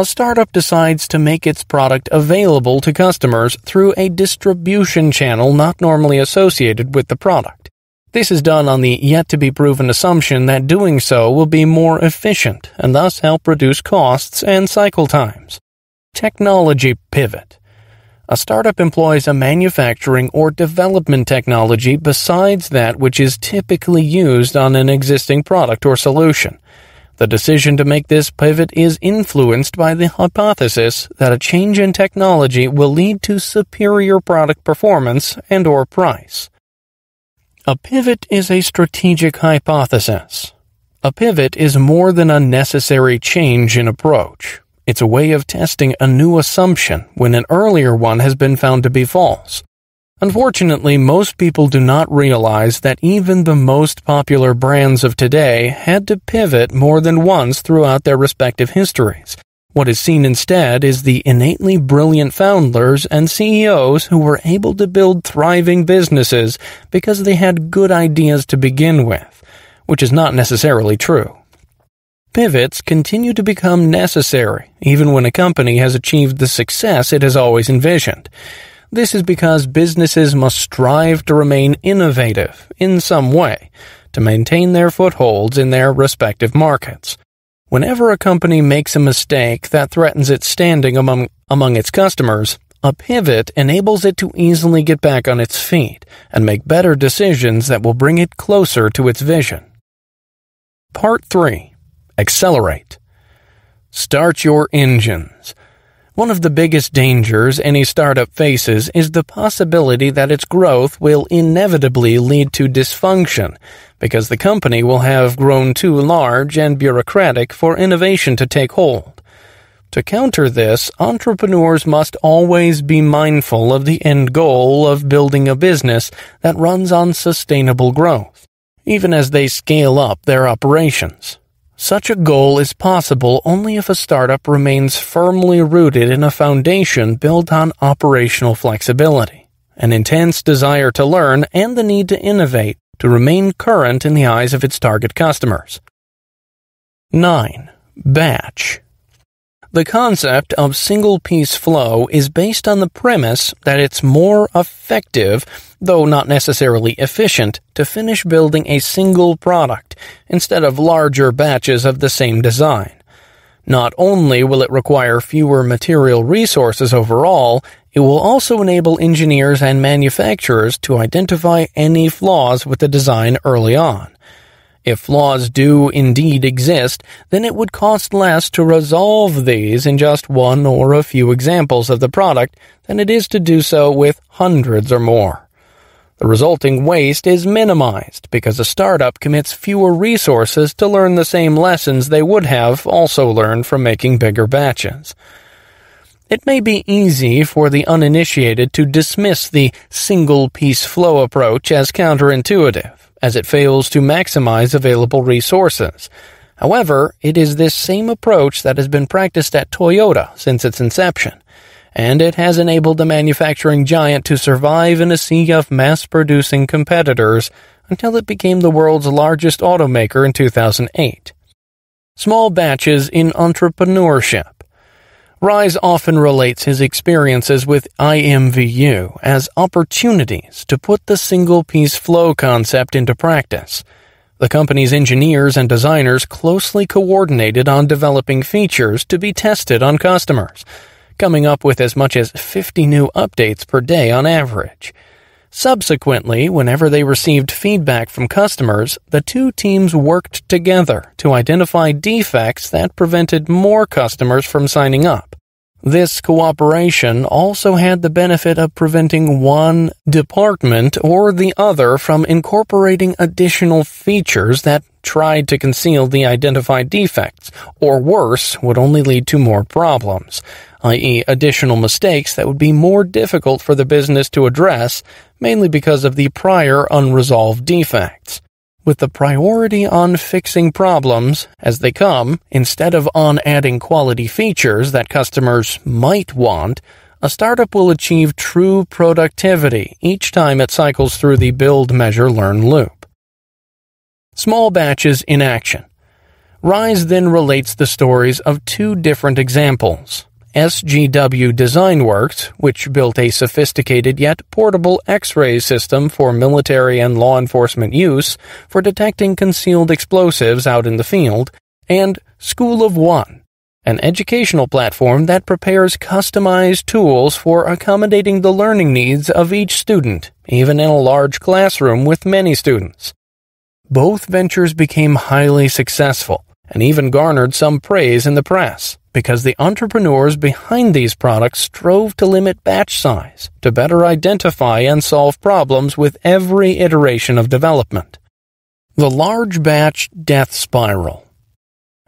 a startup decides to make its product available to customers through a distribution channel not normally associated with the product. This is done on the yet to be proven assumption that doing so will be more efficient and thus help reduce costs and cycle times. Technology pivot. A startup employs a manufacturing or development technology besides that which is typically used on an existing product or solution. The decision to make this pivot is influenced by the hypothesis that a change in technology will lead to superior product performance and or price. A pivot is a strategic hypothesis. A pivot is more than a necessary change in approach. It's a way of testing a new assumption when an earlier one has been found to be false. Unfortunately, most people do not realize that even the most popular brands of today had to pivot more than once throughout their respective histories. What is seen instead is the innately brilliant founders and CEOs who were able to build thriving businesses because they had good ideas to begin with, which is not necessarily true. Pivots continue to become necessary even when a company has achieved the success it has always envisioned. This is because businesses must strive to remain innovative in some way to maintain their footholds in their respective markets. Whenever a company makes a mistake that threatens its standing among, among its customers, a pivot enables it to easily get back on its feet and make better decisions that will bring it closer to its vision. Part 3 Accelerate. Start your engines. One of the biggest dangers any startup faces is the possibility that its growth will inevitably lead to dysfunction because the company will have grown too large and bureaucratic for innovation to take hold. To counter this, entrepreneurs must always be mindful of the end goal of building a business that runs on sustainable growth, even as they scale up their operations. Such a goal is possible only if a startup remains firmly rooted in a foundation built on operational flexibility, an intense desire to learn, and the need to innovate to remain current in the eyes of its target customers. 9. Batch the concept of single piece flow is based on the premise that it's more effective, though not necessarily efficient, to finish building a single product instead of larger batches of the same design. Not only will it require fewer material resources overall, it will also enable engineers and manufacturers to identify any flaws with the design early on. If flaws do indeed exist, then it would cost less to resolve these in just one or a few examples of the product than it is to do so with hundreds or more. The resulting waste is minimized because a startup commits fewer resources to learn the same lessons they would have also learned from making bigger batches. It may be easy for the uninitiated to dismiss the single piece flow approach as counterintuitive as it fails to maximize available resources. However, it is this same approach that has been practiced at Toyota since its inception, and it has enabled the manufacturing giant to survive in a sea of mass producing competitors until it became the world's largest automaker in 2008. Small batches in entrepreneurship. Ries often relates his experiences with IMVU as opportunities to put the single piece flow concept into practice. The company's engineers and designers closely coordinated on developing features to be tested on customers, coming up with as much as 50 new updates per day on average. Subsequently, whenever they received feedback from customers, the two teams worked together to identify defects that prevented more customers from signing up. This cooperation also had the benefit of preventing one department or the other from incorporating additional features that tried to conceal the identified defects, or worse, would only lead to more problems, i.e., additional mistakes that would be more difficult for the business to address, mainly because of the prior unresolved defects with the priority on fixing problems as they come instead of on adding quality features that customers might want, a startup will achieve true productivity each time it cycles through the build, measure, learn loop. Small batches in action. Ries then relates the stories of two different examples. SGW Design Works, which built a sophisticated yet portable X-ray system for military and law enforcement use for detecting concealed explosives out in the field, and School of One, an educational platform that prepares customized tools for accommodating the learning needs of each student, even in a large classroom with many students. Both ventures became highly successful and even garnered some praise in the press because the entrepreneurs behind these products strove to limit batch size to better identify and solve problems with every iteration of development. The large batch death spiral.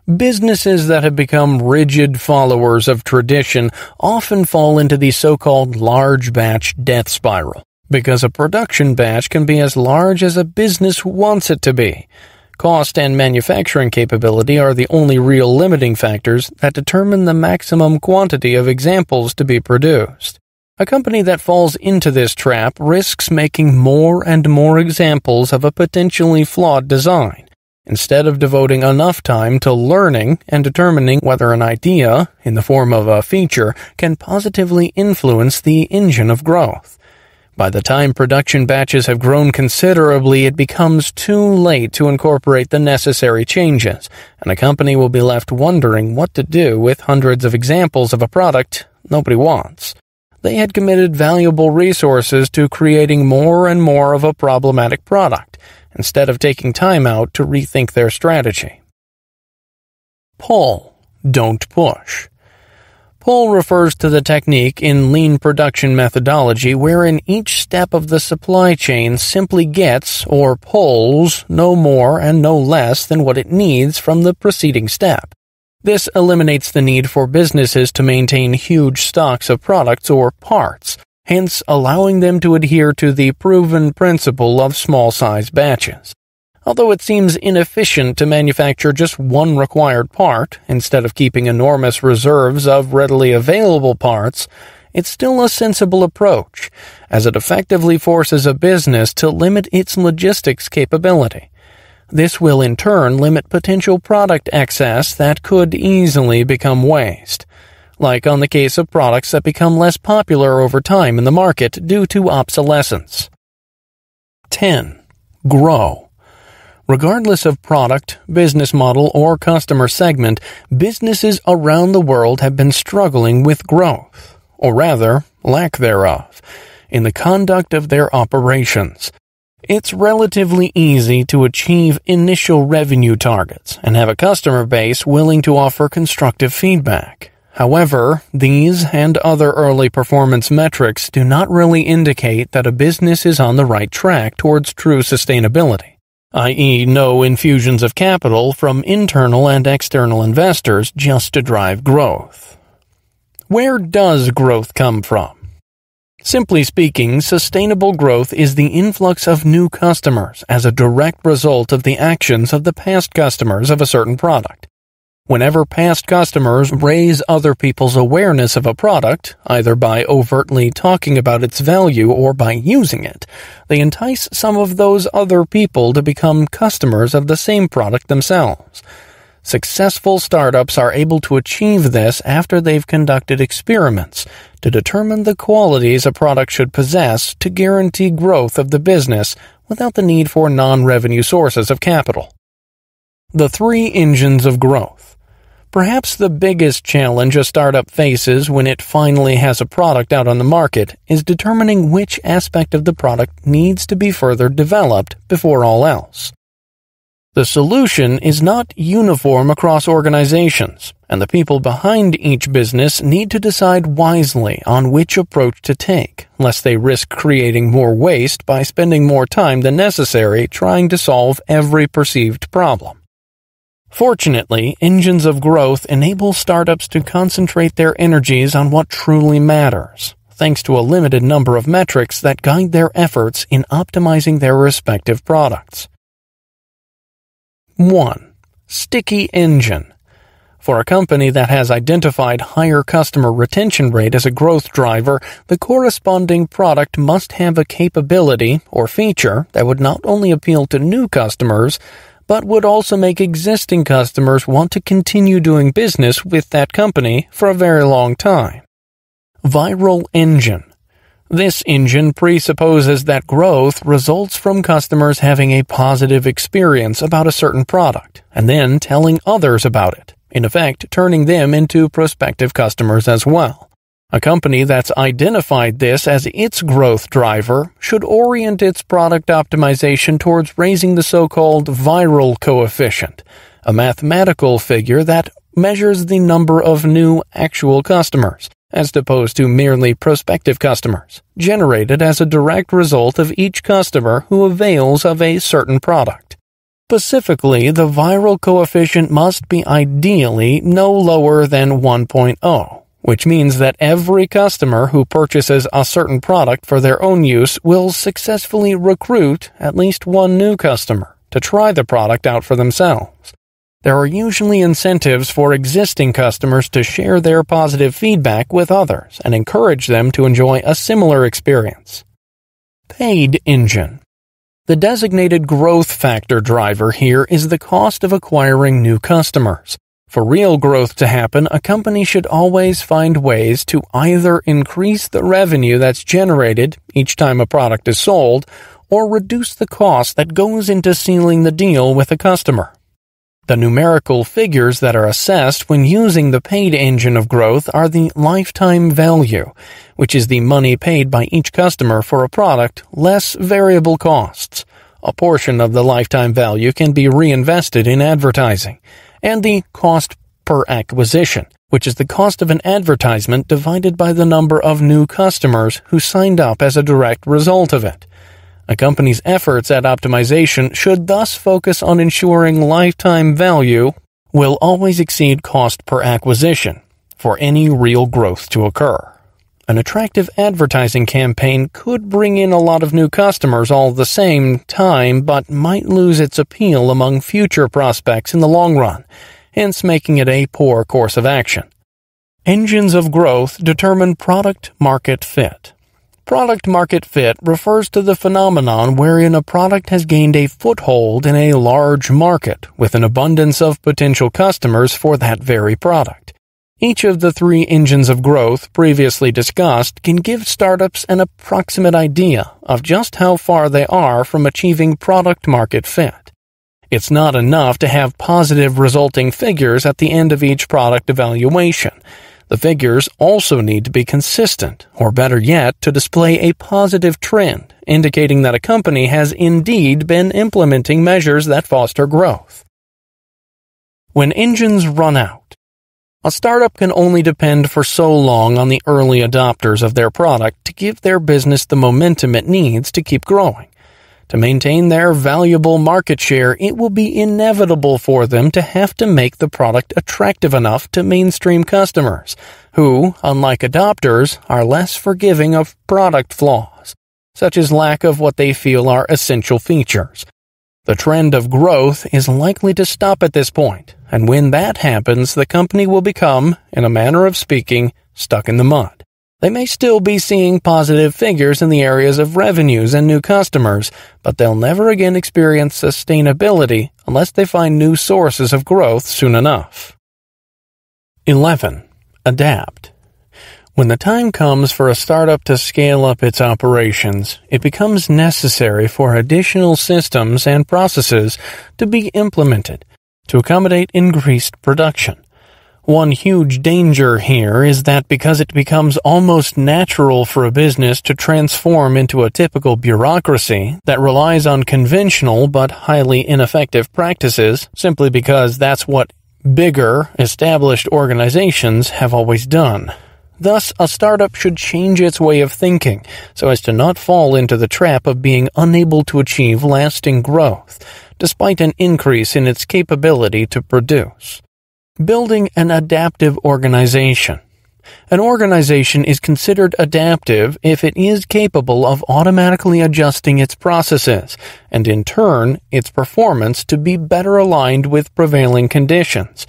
Businesses that have become rigid followers of tradition often fall into the so-called large batch death spiral. because a production batch can be as large as a business wants it to be. Cost and manufacturing capability are the only real limiting factors that determine the maximum quantity of examples to be produced. A company that falls into this trap risks making more and more examples of a potentially flawed design, instead of devoting enough time to learning and determining whether an idea, in the form of a feature, can positively influence the engine of growth. By the time production batches have grown considerably, it becomes too late to incorporate the necessary changes, and a company will be left wondering what to do with hundreds of examples of a product nobody wants. They had committed valuable resources to creating more and more of a problematic product, instead of taking time out to rethink their strategy. Pull, don't push. Pull refers to the technique in lean production methodology wherein each step of the supply chain simply gets or pulls no more and no less than what it needs from the preceding step. This eliminates the need for businesses to maintain huge stocks of products or parts, hence allowing them to adhere to the proven principle of small size batches. Although it seems inefficient to manufacture just one required part instead of keeping enormous reserves of readily available parts, it's still a sensible approach, as it effectively forces a business to limit its logistics capability. This will in turn limit potential product excess that could easily become waste, like on the case of products that become less popular over time in the market due to obsolescence. 10. Grow. Regardless of product, business model, or customer segment, businesses around the world have been struggling with growth, or rather, lack thereof, in the conduct of their operations. It's relatively easy to achieve initial revenue targets and have a customer base willing to offer constructive feedback. However, these and other early performance metrics do not really indicate that a business is on the right track towards true sustainability i.e., no infusions of capital from internal and external investors just to drive growth. Where does growth come from? Simply speaking, sustainable growth is the influx of new customers as a direct result of the actions of the past customers of a certain product. Whenever past customers raise other people's awareness of a product, either by overtly talking about its value or by using it, they entice some of those other people to become customers of the same product themselves. Successful startups are able to achieve this after they've conducted experiments to determine the qualities a product should possess to guarantee growth of the business without the need for non-revenue sources of capital. The three engines of growth. Perhaps the biggest challenge a startup faces when it finally has a product out on the market is determining which aspect of the product needs to be further developed before all else. The solution is not uniform across organizations, and the people behind each business need to decide wisely on which approach to take, lest they risk creating more waste by spending more time than necessary trying to solve every perceived problem. Fortunately, engines of growth enable startups to concentrate their energies on what truly matters, thanks to a limited number of metrics that guide their efforts in optimizing their respective products. 1. Sticky Engine for a company that has identified higher customer retention rate as a growth driver, the corresponding product must have a capability or feature that would not only appeal to new customers, but would also make existing customers want to continue doing business with that company for a very long time. Viral Engine this engine presupposes that growth results from customers having a positive experience about a certain product and then telling others about it, in effect turning them into prospective customers as well. A company that's identified this as its growth driver should orient its product optimization towards raising the so-called viral coefficient, a mathematical figure that measures the number of new actual customers, as opposed to merely prospective customers, generated as a direct result of each customer who avails of a certain product. Specifically, the viral coefficient must be ideally no lower than 1.0 which means that every customer who purchases a certain product for their own use will successfully recruit at least one new customer to try the product out for themselves. There are usually incentives for existing customers to share their positive feedback with others and encourage them to enjoy a similar experience. Paid engine. The designated growth factor driver here is the cost of acquiring new customers. For real growth to happen, a company should always find ways to either increase the revenue that's generated each time a product is sold or reduce the cost that goes into sealing the deal with a customer. The numerical figures that are assessed when using the paid engine of growth are the lifetime value, which is the money paid by each customer for a product less variable costs. A portion of the lifetime value can be reinvested in advertising and the cost per acquisition, which is the cost of an advertisement divided by the number of new customers who signed up as a direct result of it. A company's efforts at optimization should thus focus on ensuring lifetime value will always exceed cost per acquisition for any real growth to occur. An attractive advertising campaign could bring in a lot of new customers all the same time, but might lose its appeal among future prospects in the long run, hence making it a poor course of action. Engines of growth determine product market fit. Product market fit refers to the phenomenon wherein a product has gained a foothold in a large market with an abundance of potential customers for that very product. Each of the three engines of growth previously discussed can give startups an approximate idea of just how far they are from achieving product market fit. It's not enough to have positive resulting figures at the end of each product evaluation. The figures also need to be consistent, or better yet, to display a positive trend, indicating that a company has indeed been implementing measures that foster growth. When engines run out, a startup can only depend for so long on the early adopters of their product to give their business the momentum it needs to keep growing. To maintain their valuable market share, it will be inevitable for them to have to make the product attractive enough to mainstream customers, who, unlike adopters, are less forgiving of product flaws, such as lack of what they feel are essential features. The trend of growth is likely to stop at this point, and when that happens, the company will become, in a manner of speaking, stuck in the mud. They may still be seeing positive figures in the areas of revenues and new customers, but they'll never again experience sustainability unless they find new sources of growth soon enough. 11. Adapt. When the time comes for a startup to scale up its operations, it becomes necessary for additional systems and processes to be implemented to accommodate increased production. One huge danger here is that because it becomes almost natural for a business to transform into a typical bureaucracy that relies on conventional but highly ineffective practices simply because that's what bigger, established organizations have always done. Thus, a startup should change its way of thinking so as to not fall into the trap of being unable to achieve lasting growth, despite an increase in its capability to produce. Building an adaptive organization. An organization is considered adaptive if it is capable of automatically adjusting its processes and in turn its performance to be better aligned with prevailing conditions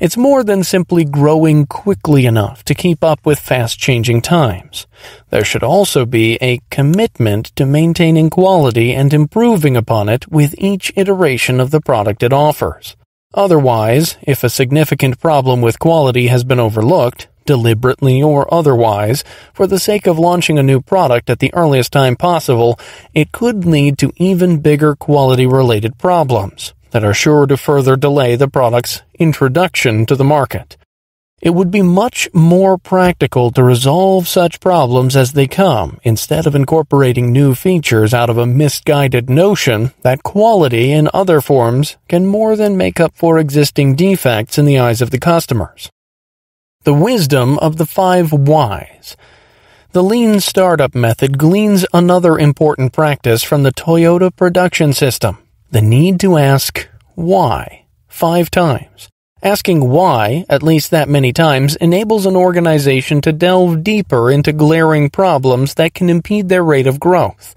it's more than simply growing quickly enough to keep up with fast changing times. There should also be a commitment to maintaining quality and improving upon it with each iteration of the product it offers. Otherwise, if a significant problem with quality has been overlooked, deliberately or otherwise, for the sake of launching a new product at the earliest time possible, it could lead to even bigger quality related problems that are sure to further delay the product's introduction to the market. It would be much more practical to resolve such problems as they come instead of incorporating new features out of a misguided notion that quality in other forms can more than make up for existing defects in the eyes of the customers. The wisdom of the five whys. The lean startup method gleans another important practice from the Toyota production system the need to ask why five times Asking why at least that many times enables an organization to delve deeper into glaring problems that can impede their rate of growth.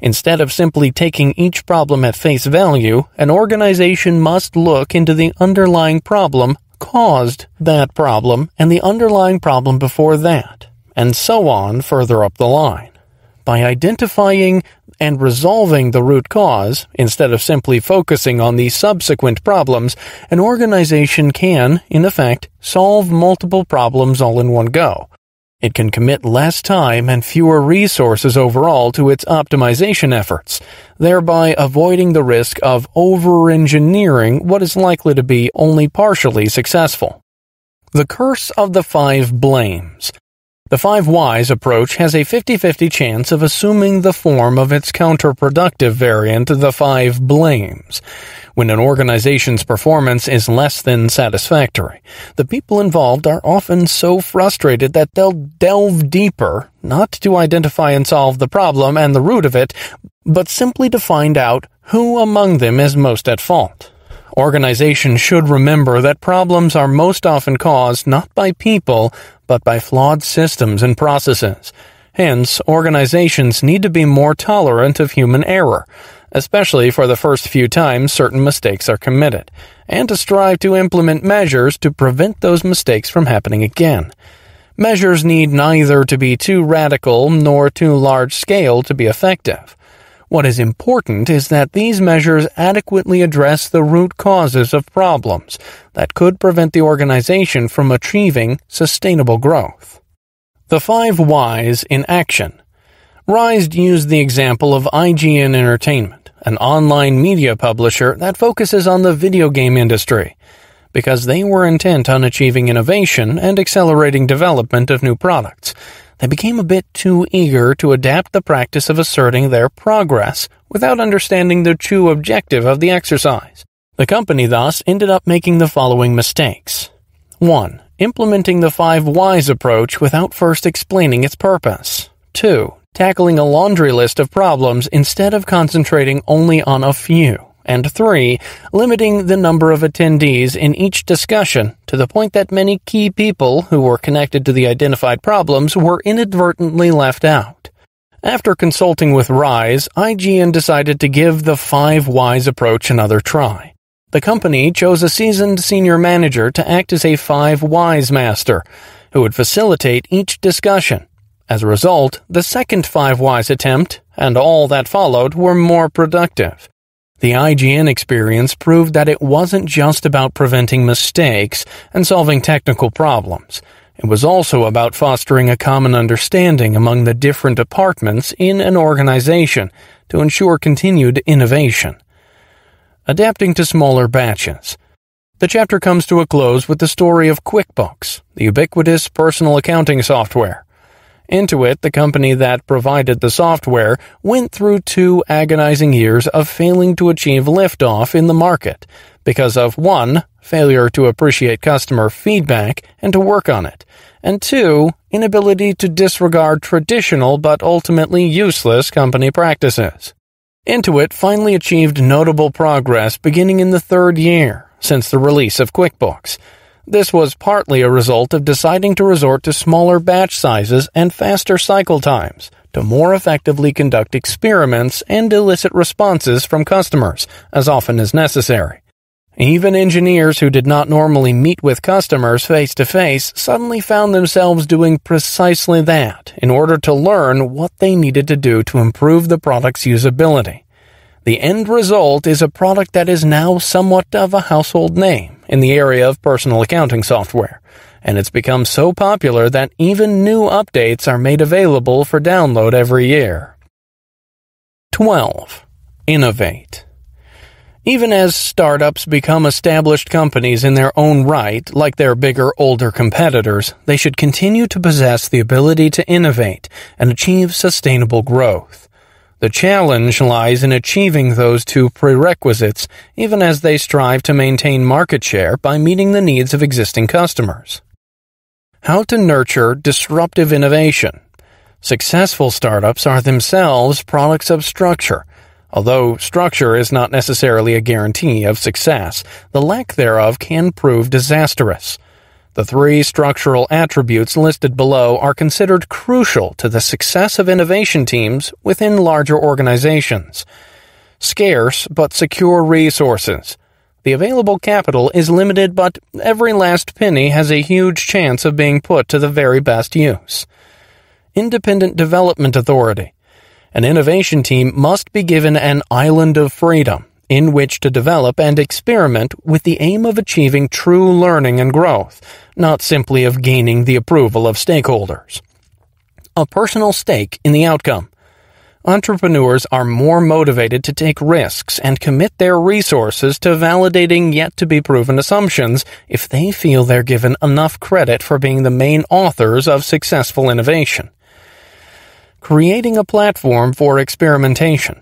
Instead of simply taking each problem at face value, an organization must look into the underlying problem caused that problem and the underlying problem before that, and so on further up the line. By identifying and resolving the root cause, instead of simply focusing on the subsequent problems, an organization can, in effect, solve multiple problems all in one go. It can commit less time and fewer resources overall to its optimization efforts, thereby avoiding the risk of over-engineering what is likely to be only partially successful. The Curse of the Five Blames the five whys approach has a 50-50 chance of assuming the form of its counterproductive variant, the five blames. When an organization's performance is less than satisfactory, the people involved are often so frustrated that they'll delve deeper, not to identify and solve the problem and the root of it, but simply to find out who among them is most at fault. Organizations should remember that problems are most often caused not by people, but by flawed systems and processes. Hence, organizations need to be more tolerant of human error, especially for the first few times certain mistakes are committed, and to strive to implement measures to prevent those mistakes from happening again. Measures need neither to be too radical nor too large scale to be effective. What is important is that these measures adequately address the root causes of problems that could prevent the organization from achieving sustainable growth. The five whys in action. Ries used the example of IGN Entertainment, an online media publisher that focuses on the video game industry, because they were intent on achieving innovation and accelerating development of new products they became a bit too eager to adapt the practice of asserting their progress without understanding the true objective of the exercise. The company thus ended up making the following mistakes. 1. Implementing the five whys approach without first explaining its purpose. 2. Tackling a laundry list of problems instead of concentrating only on a few and three, limiting the number of attendees in each discussion to the point that many key people who were connected to the identified problems were inadvertently left out. After consulting with Ries, IGN decided to give the five whys approach another try. The company chose a seasoned senior manager to act as a five whys master, who would facilitate each discussion. As a result, the second five whys attempt, and all that followed, were more productive. The IGN experience proved that it wasn't just about preventing mistakes and solving technical problems. It was also about fostering a common understanding among the different departments in an organization to ensure continued innovation. Adapting to smaller batches. The chapter comes to a close with the story of QuickBooks, the ubiquitous personal accounting software. Intuit, the company that provided the software, went through two agonizing years of failing to achieve liftoff in the market because of one, failure to appreciate customer feedback and to work on it, and two, inability to disregard traditional but ultimately useless company practices. Intuit finally achieved notable progress beginning in the third year since the release of QuickBooks this was partly a result of deciding to resort to smaller batch sizes and faster cycle times to more effectively conduct experiments and elicit responses from customers as often as necessary. Even engineers who did not normally meet with customers face to face suddenly found themselves doing precisely that in order to learn what they needed to do to improve the product's usability. The end result is a product that is now somewhat of a household name in the area of personal accounting software, and it's become so popular that even new updates are made available for download every year. 12. Innovate. Even as startups become established companies in their own right, like their bigger, older competitors, they should continue to possess the ability to innovate and achieve sustainable growth. The challenge lies in achieving those two prerequisites, even as they strive to maintain market share by meeting the needs of existing customers. How to nurture disruptive innovation. Successful startups are themselves products of structure, Although structure is not necessarily a guarantee of success, the lack thereof can prove disastrous. The three structural attributes listed below are considered crucial to the success of innovation teams within larger organizations. Scarce but secure resources. The available capital is limited, but every last penny has a huge chance of being put to the very best use. Independent Development Authority. An innovation team must be given an island of freedom in which to develop and experiment with the aim of achieving true learning and growth, not simply of gaining the approval of stakeholders. A personal stake in the outcome. Entrepreneurs are more motivated to take risks and commit their resources to validating yet to be proven assumptions if they feel they're given enough credit for being the main authors of successful innovation. Creating a platform for experimentation.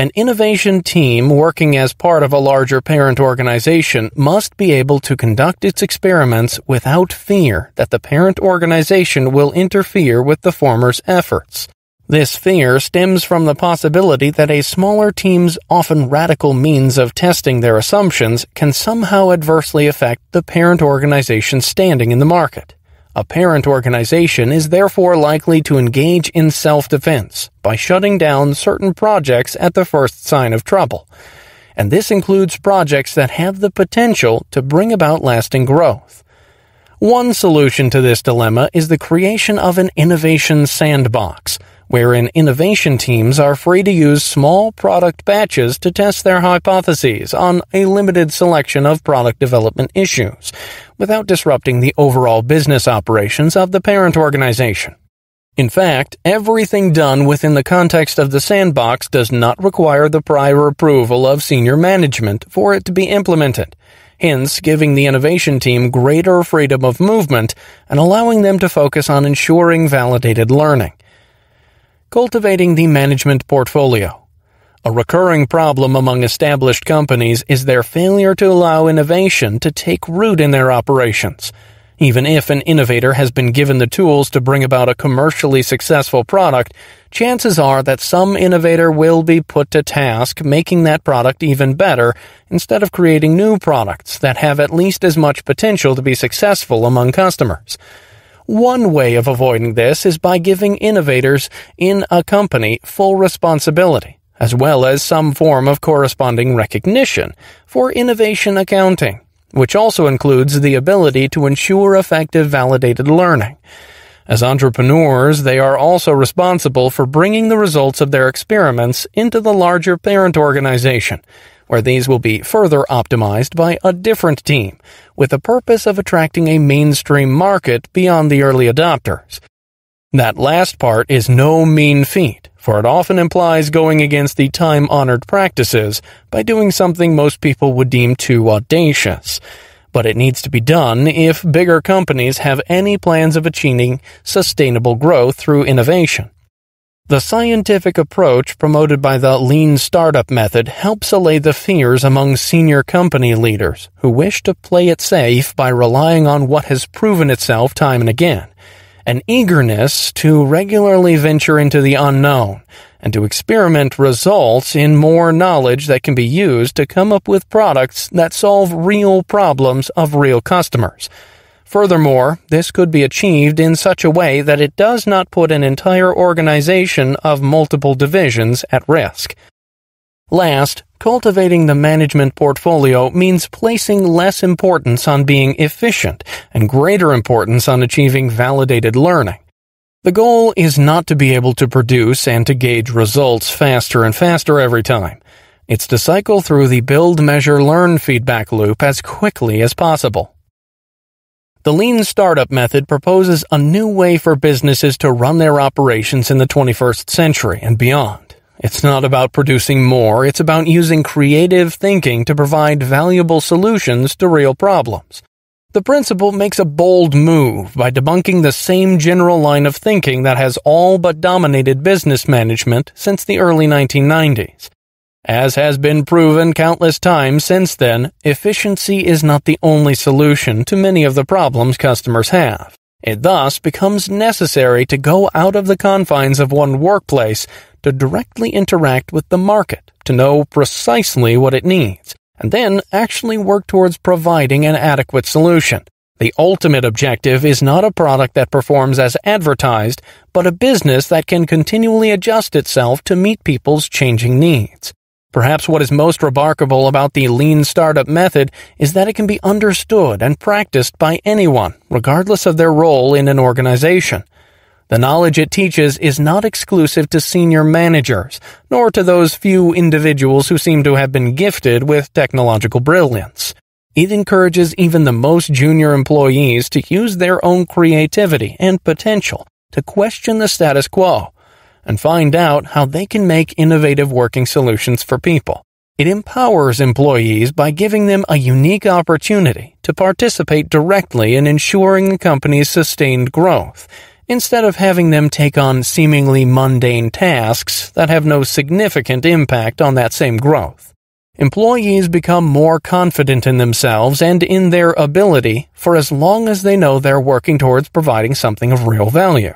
An innovation team working as part of a larger parent organization must be able to conduct its experiments without fear that the parent organization will interfere with the former's efforts. This fear stems from the possibility that a smaller team's often radical means of testing their assumptions can somehow adversely affect the parent organization's standing in the market. A parent organization is therefore likely to engage in self-defense by shutting down certain projects at the first sign of trouble. And this includes projects that have the potential to bring about lasting growth. One solution to this dilemma is the creation of an innovation sandbox, wherein innovation teams are free to use small product batches to test their hypotheses on a limited selection of product development issues, without disrupting the overall business operations of the parent organization. In fact, everything done within the context of the sandbox does not require the prior approval of senior management for it to be implemented, hence giving the innovation team greater freedom of movement and allowing them to focus on ensuring validated learning. Cultivating the management portfolio. A recurring problem among established companies is their failure to allow innovation to take root in their operations. Even if an innovator has been given the tools to bring about a commercially successful product, chances are that some innovator will be put to task making that product even better instead of creating new products that have at least as much potential to be successful among customers. One way of avoiding this is by giving innovators in a company full responsibility, as well as some form of corresponding recognition for innovation accounting, which also includes the ability to ensure effective validated learning. As entrepreneurs, they are also responsible for bringing the results of their experiments into the larger parent organization, where these will be further optimized by a different team, with the purpose of attracting a mainstream market beyond the early adopters. That last part is no mean feat, for it often implies going against the time-honored practices by doing something most people would deem too audacious. But it needs to be done if bigger companies have any plans of achieving sustainable growth through innovation. The scientific approach promoted by the lean startup method helps allay the fears among senior company leaders who wish to play it safe by relying on what has proven itself time and again, an eagerness to regularly venture into the unknown and to experiment results in more knowledge that can be used to come up with products that solve real problems of real customers Furthermore, this could be achieved in such a way that it does not put an entire organization of multiple divisions at risk. Last, cultivating the management portfolio means placing less importance on being efficient and greater importance on achieving validated learning. The goal is not to be able to produce and to gauge results faster and faster every time. It's to cycle through the build, measure, learn feedback loop as quickly as possible. The lean startup method proposes a new way for businesses to run their operations in the 21st century and beyond. It's not about producing more, it's about using creative thinking to provide valuable solutions to real problems. The principle makes a bold move by debunking the same general line of thinking that has all but dominated business management since the early 1990s. As has been proven countless times since then, efficiency is not the only solution to many of the problems customers have. It thus becomes necessary to go out of the confines of one workplace to directly interact with the market to know precisely what it needs, and then actually work towards providing an adequate solution. The ultimate objective is not a product that performs as advertised, but a business that can continually adjust itself to meet people's changing needs. Perhaps what is most remarkable about the lean startup method is that it can be understood and practiced by anyone, regardless of their role in an organization. The knowledge it teaches is not exclusive to senior managers, nor to those few individuals who seem to have been gifted with technological brilliance. It encourages even the most junior employees to use their own creativity and potential to question the status quo and find out how they can make innovative working solutions for people. It empowers employees by giving them a unique opportunity to participate directly in ensuring the company's sustained growth, instead of having them take on seemingly mundane tasks that have no significant impact on that same growth. Employees become more confident in themselves and in their ability for as long as they know they're working towards providing something of real value.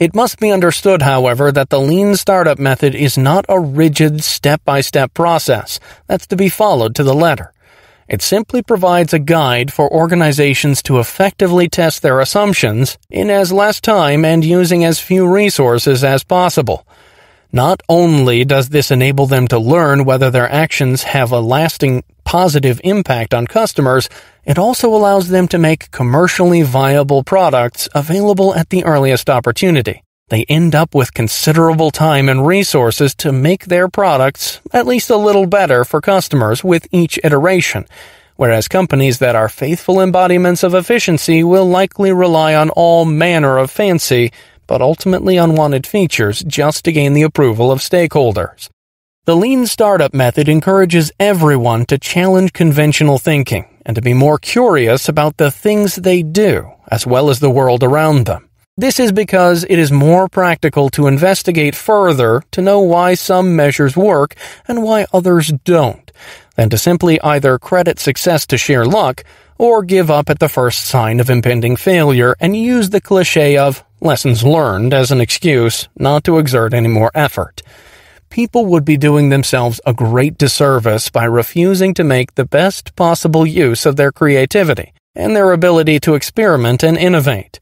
It must be understood, however, that the lean startup method is not a rigid step by step process that's to be followed to the letter. It simply provides a guide for organizations to effectively test their assumptions in as less time and using as few resources as possible. Not only does this enable them to learn whether their actions have a lasting positive impact on customers, it also allows them to make commercially viable products available at the earliest opportunity. They end up with considerable time and resources to make their products at least a little better for customers with each iteration, whereas companies that are faithful embodiments of efficiency will likely rely on all manner of fancy but ultimately unwanted features just to gain the approval of stakeholders. The lean startup method encourages everyone to challenge conventional thinking and to be more curious about the things they do, as well as the world around them. This is because it is more practical to investigate further to know why some measures work and why others don't, than to simply either credit success to sheer luck or give up at the first sign of impending failure and use the cliche of lessons learned as an excuse not to exert any more effort. People would be doing themselves a great disservice by refusing to make the best possible use of their creativity and their ability to experiment and innovate.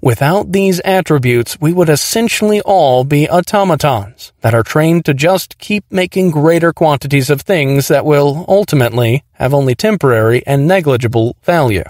Without these attributes, we would essentially all be automatons that are trained to just keep making greater quantities of things that will ultimately have only temporary and negligible value.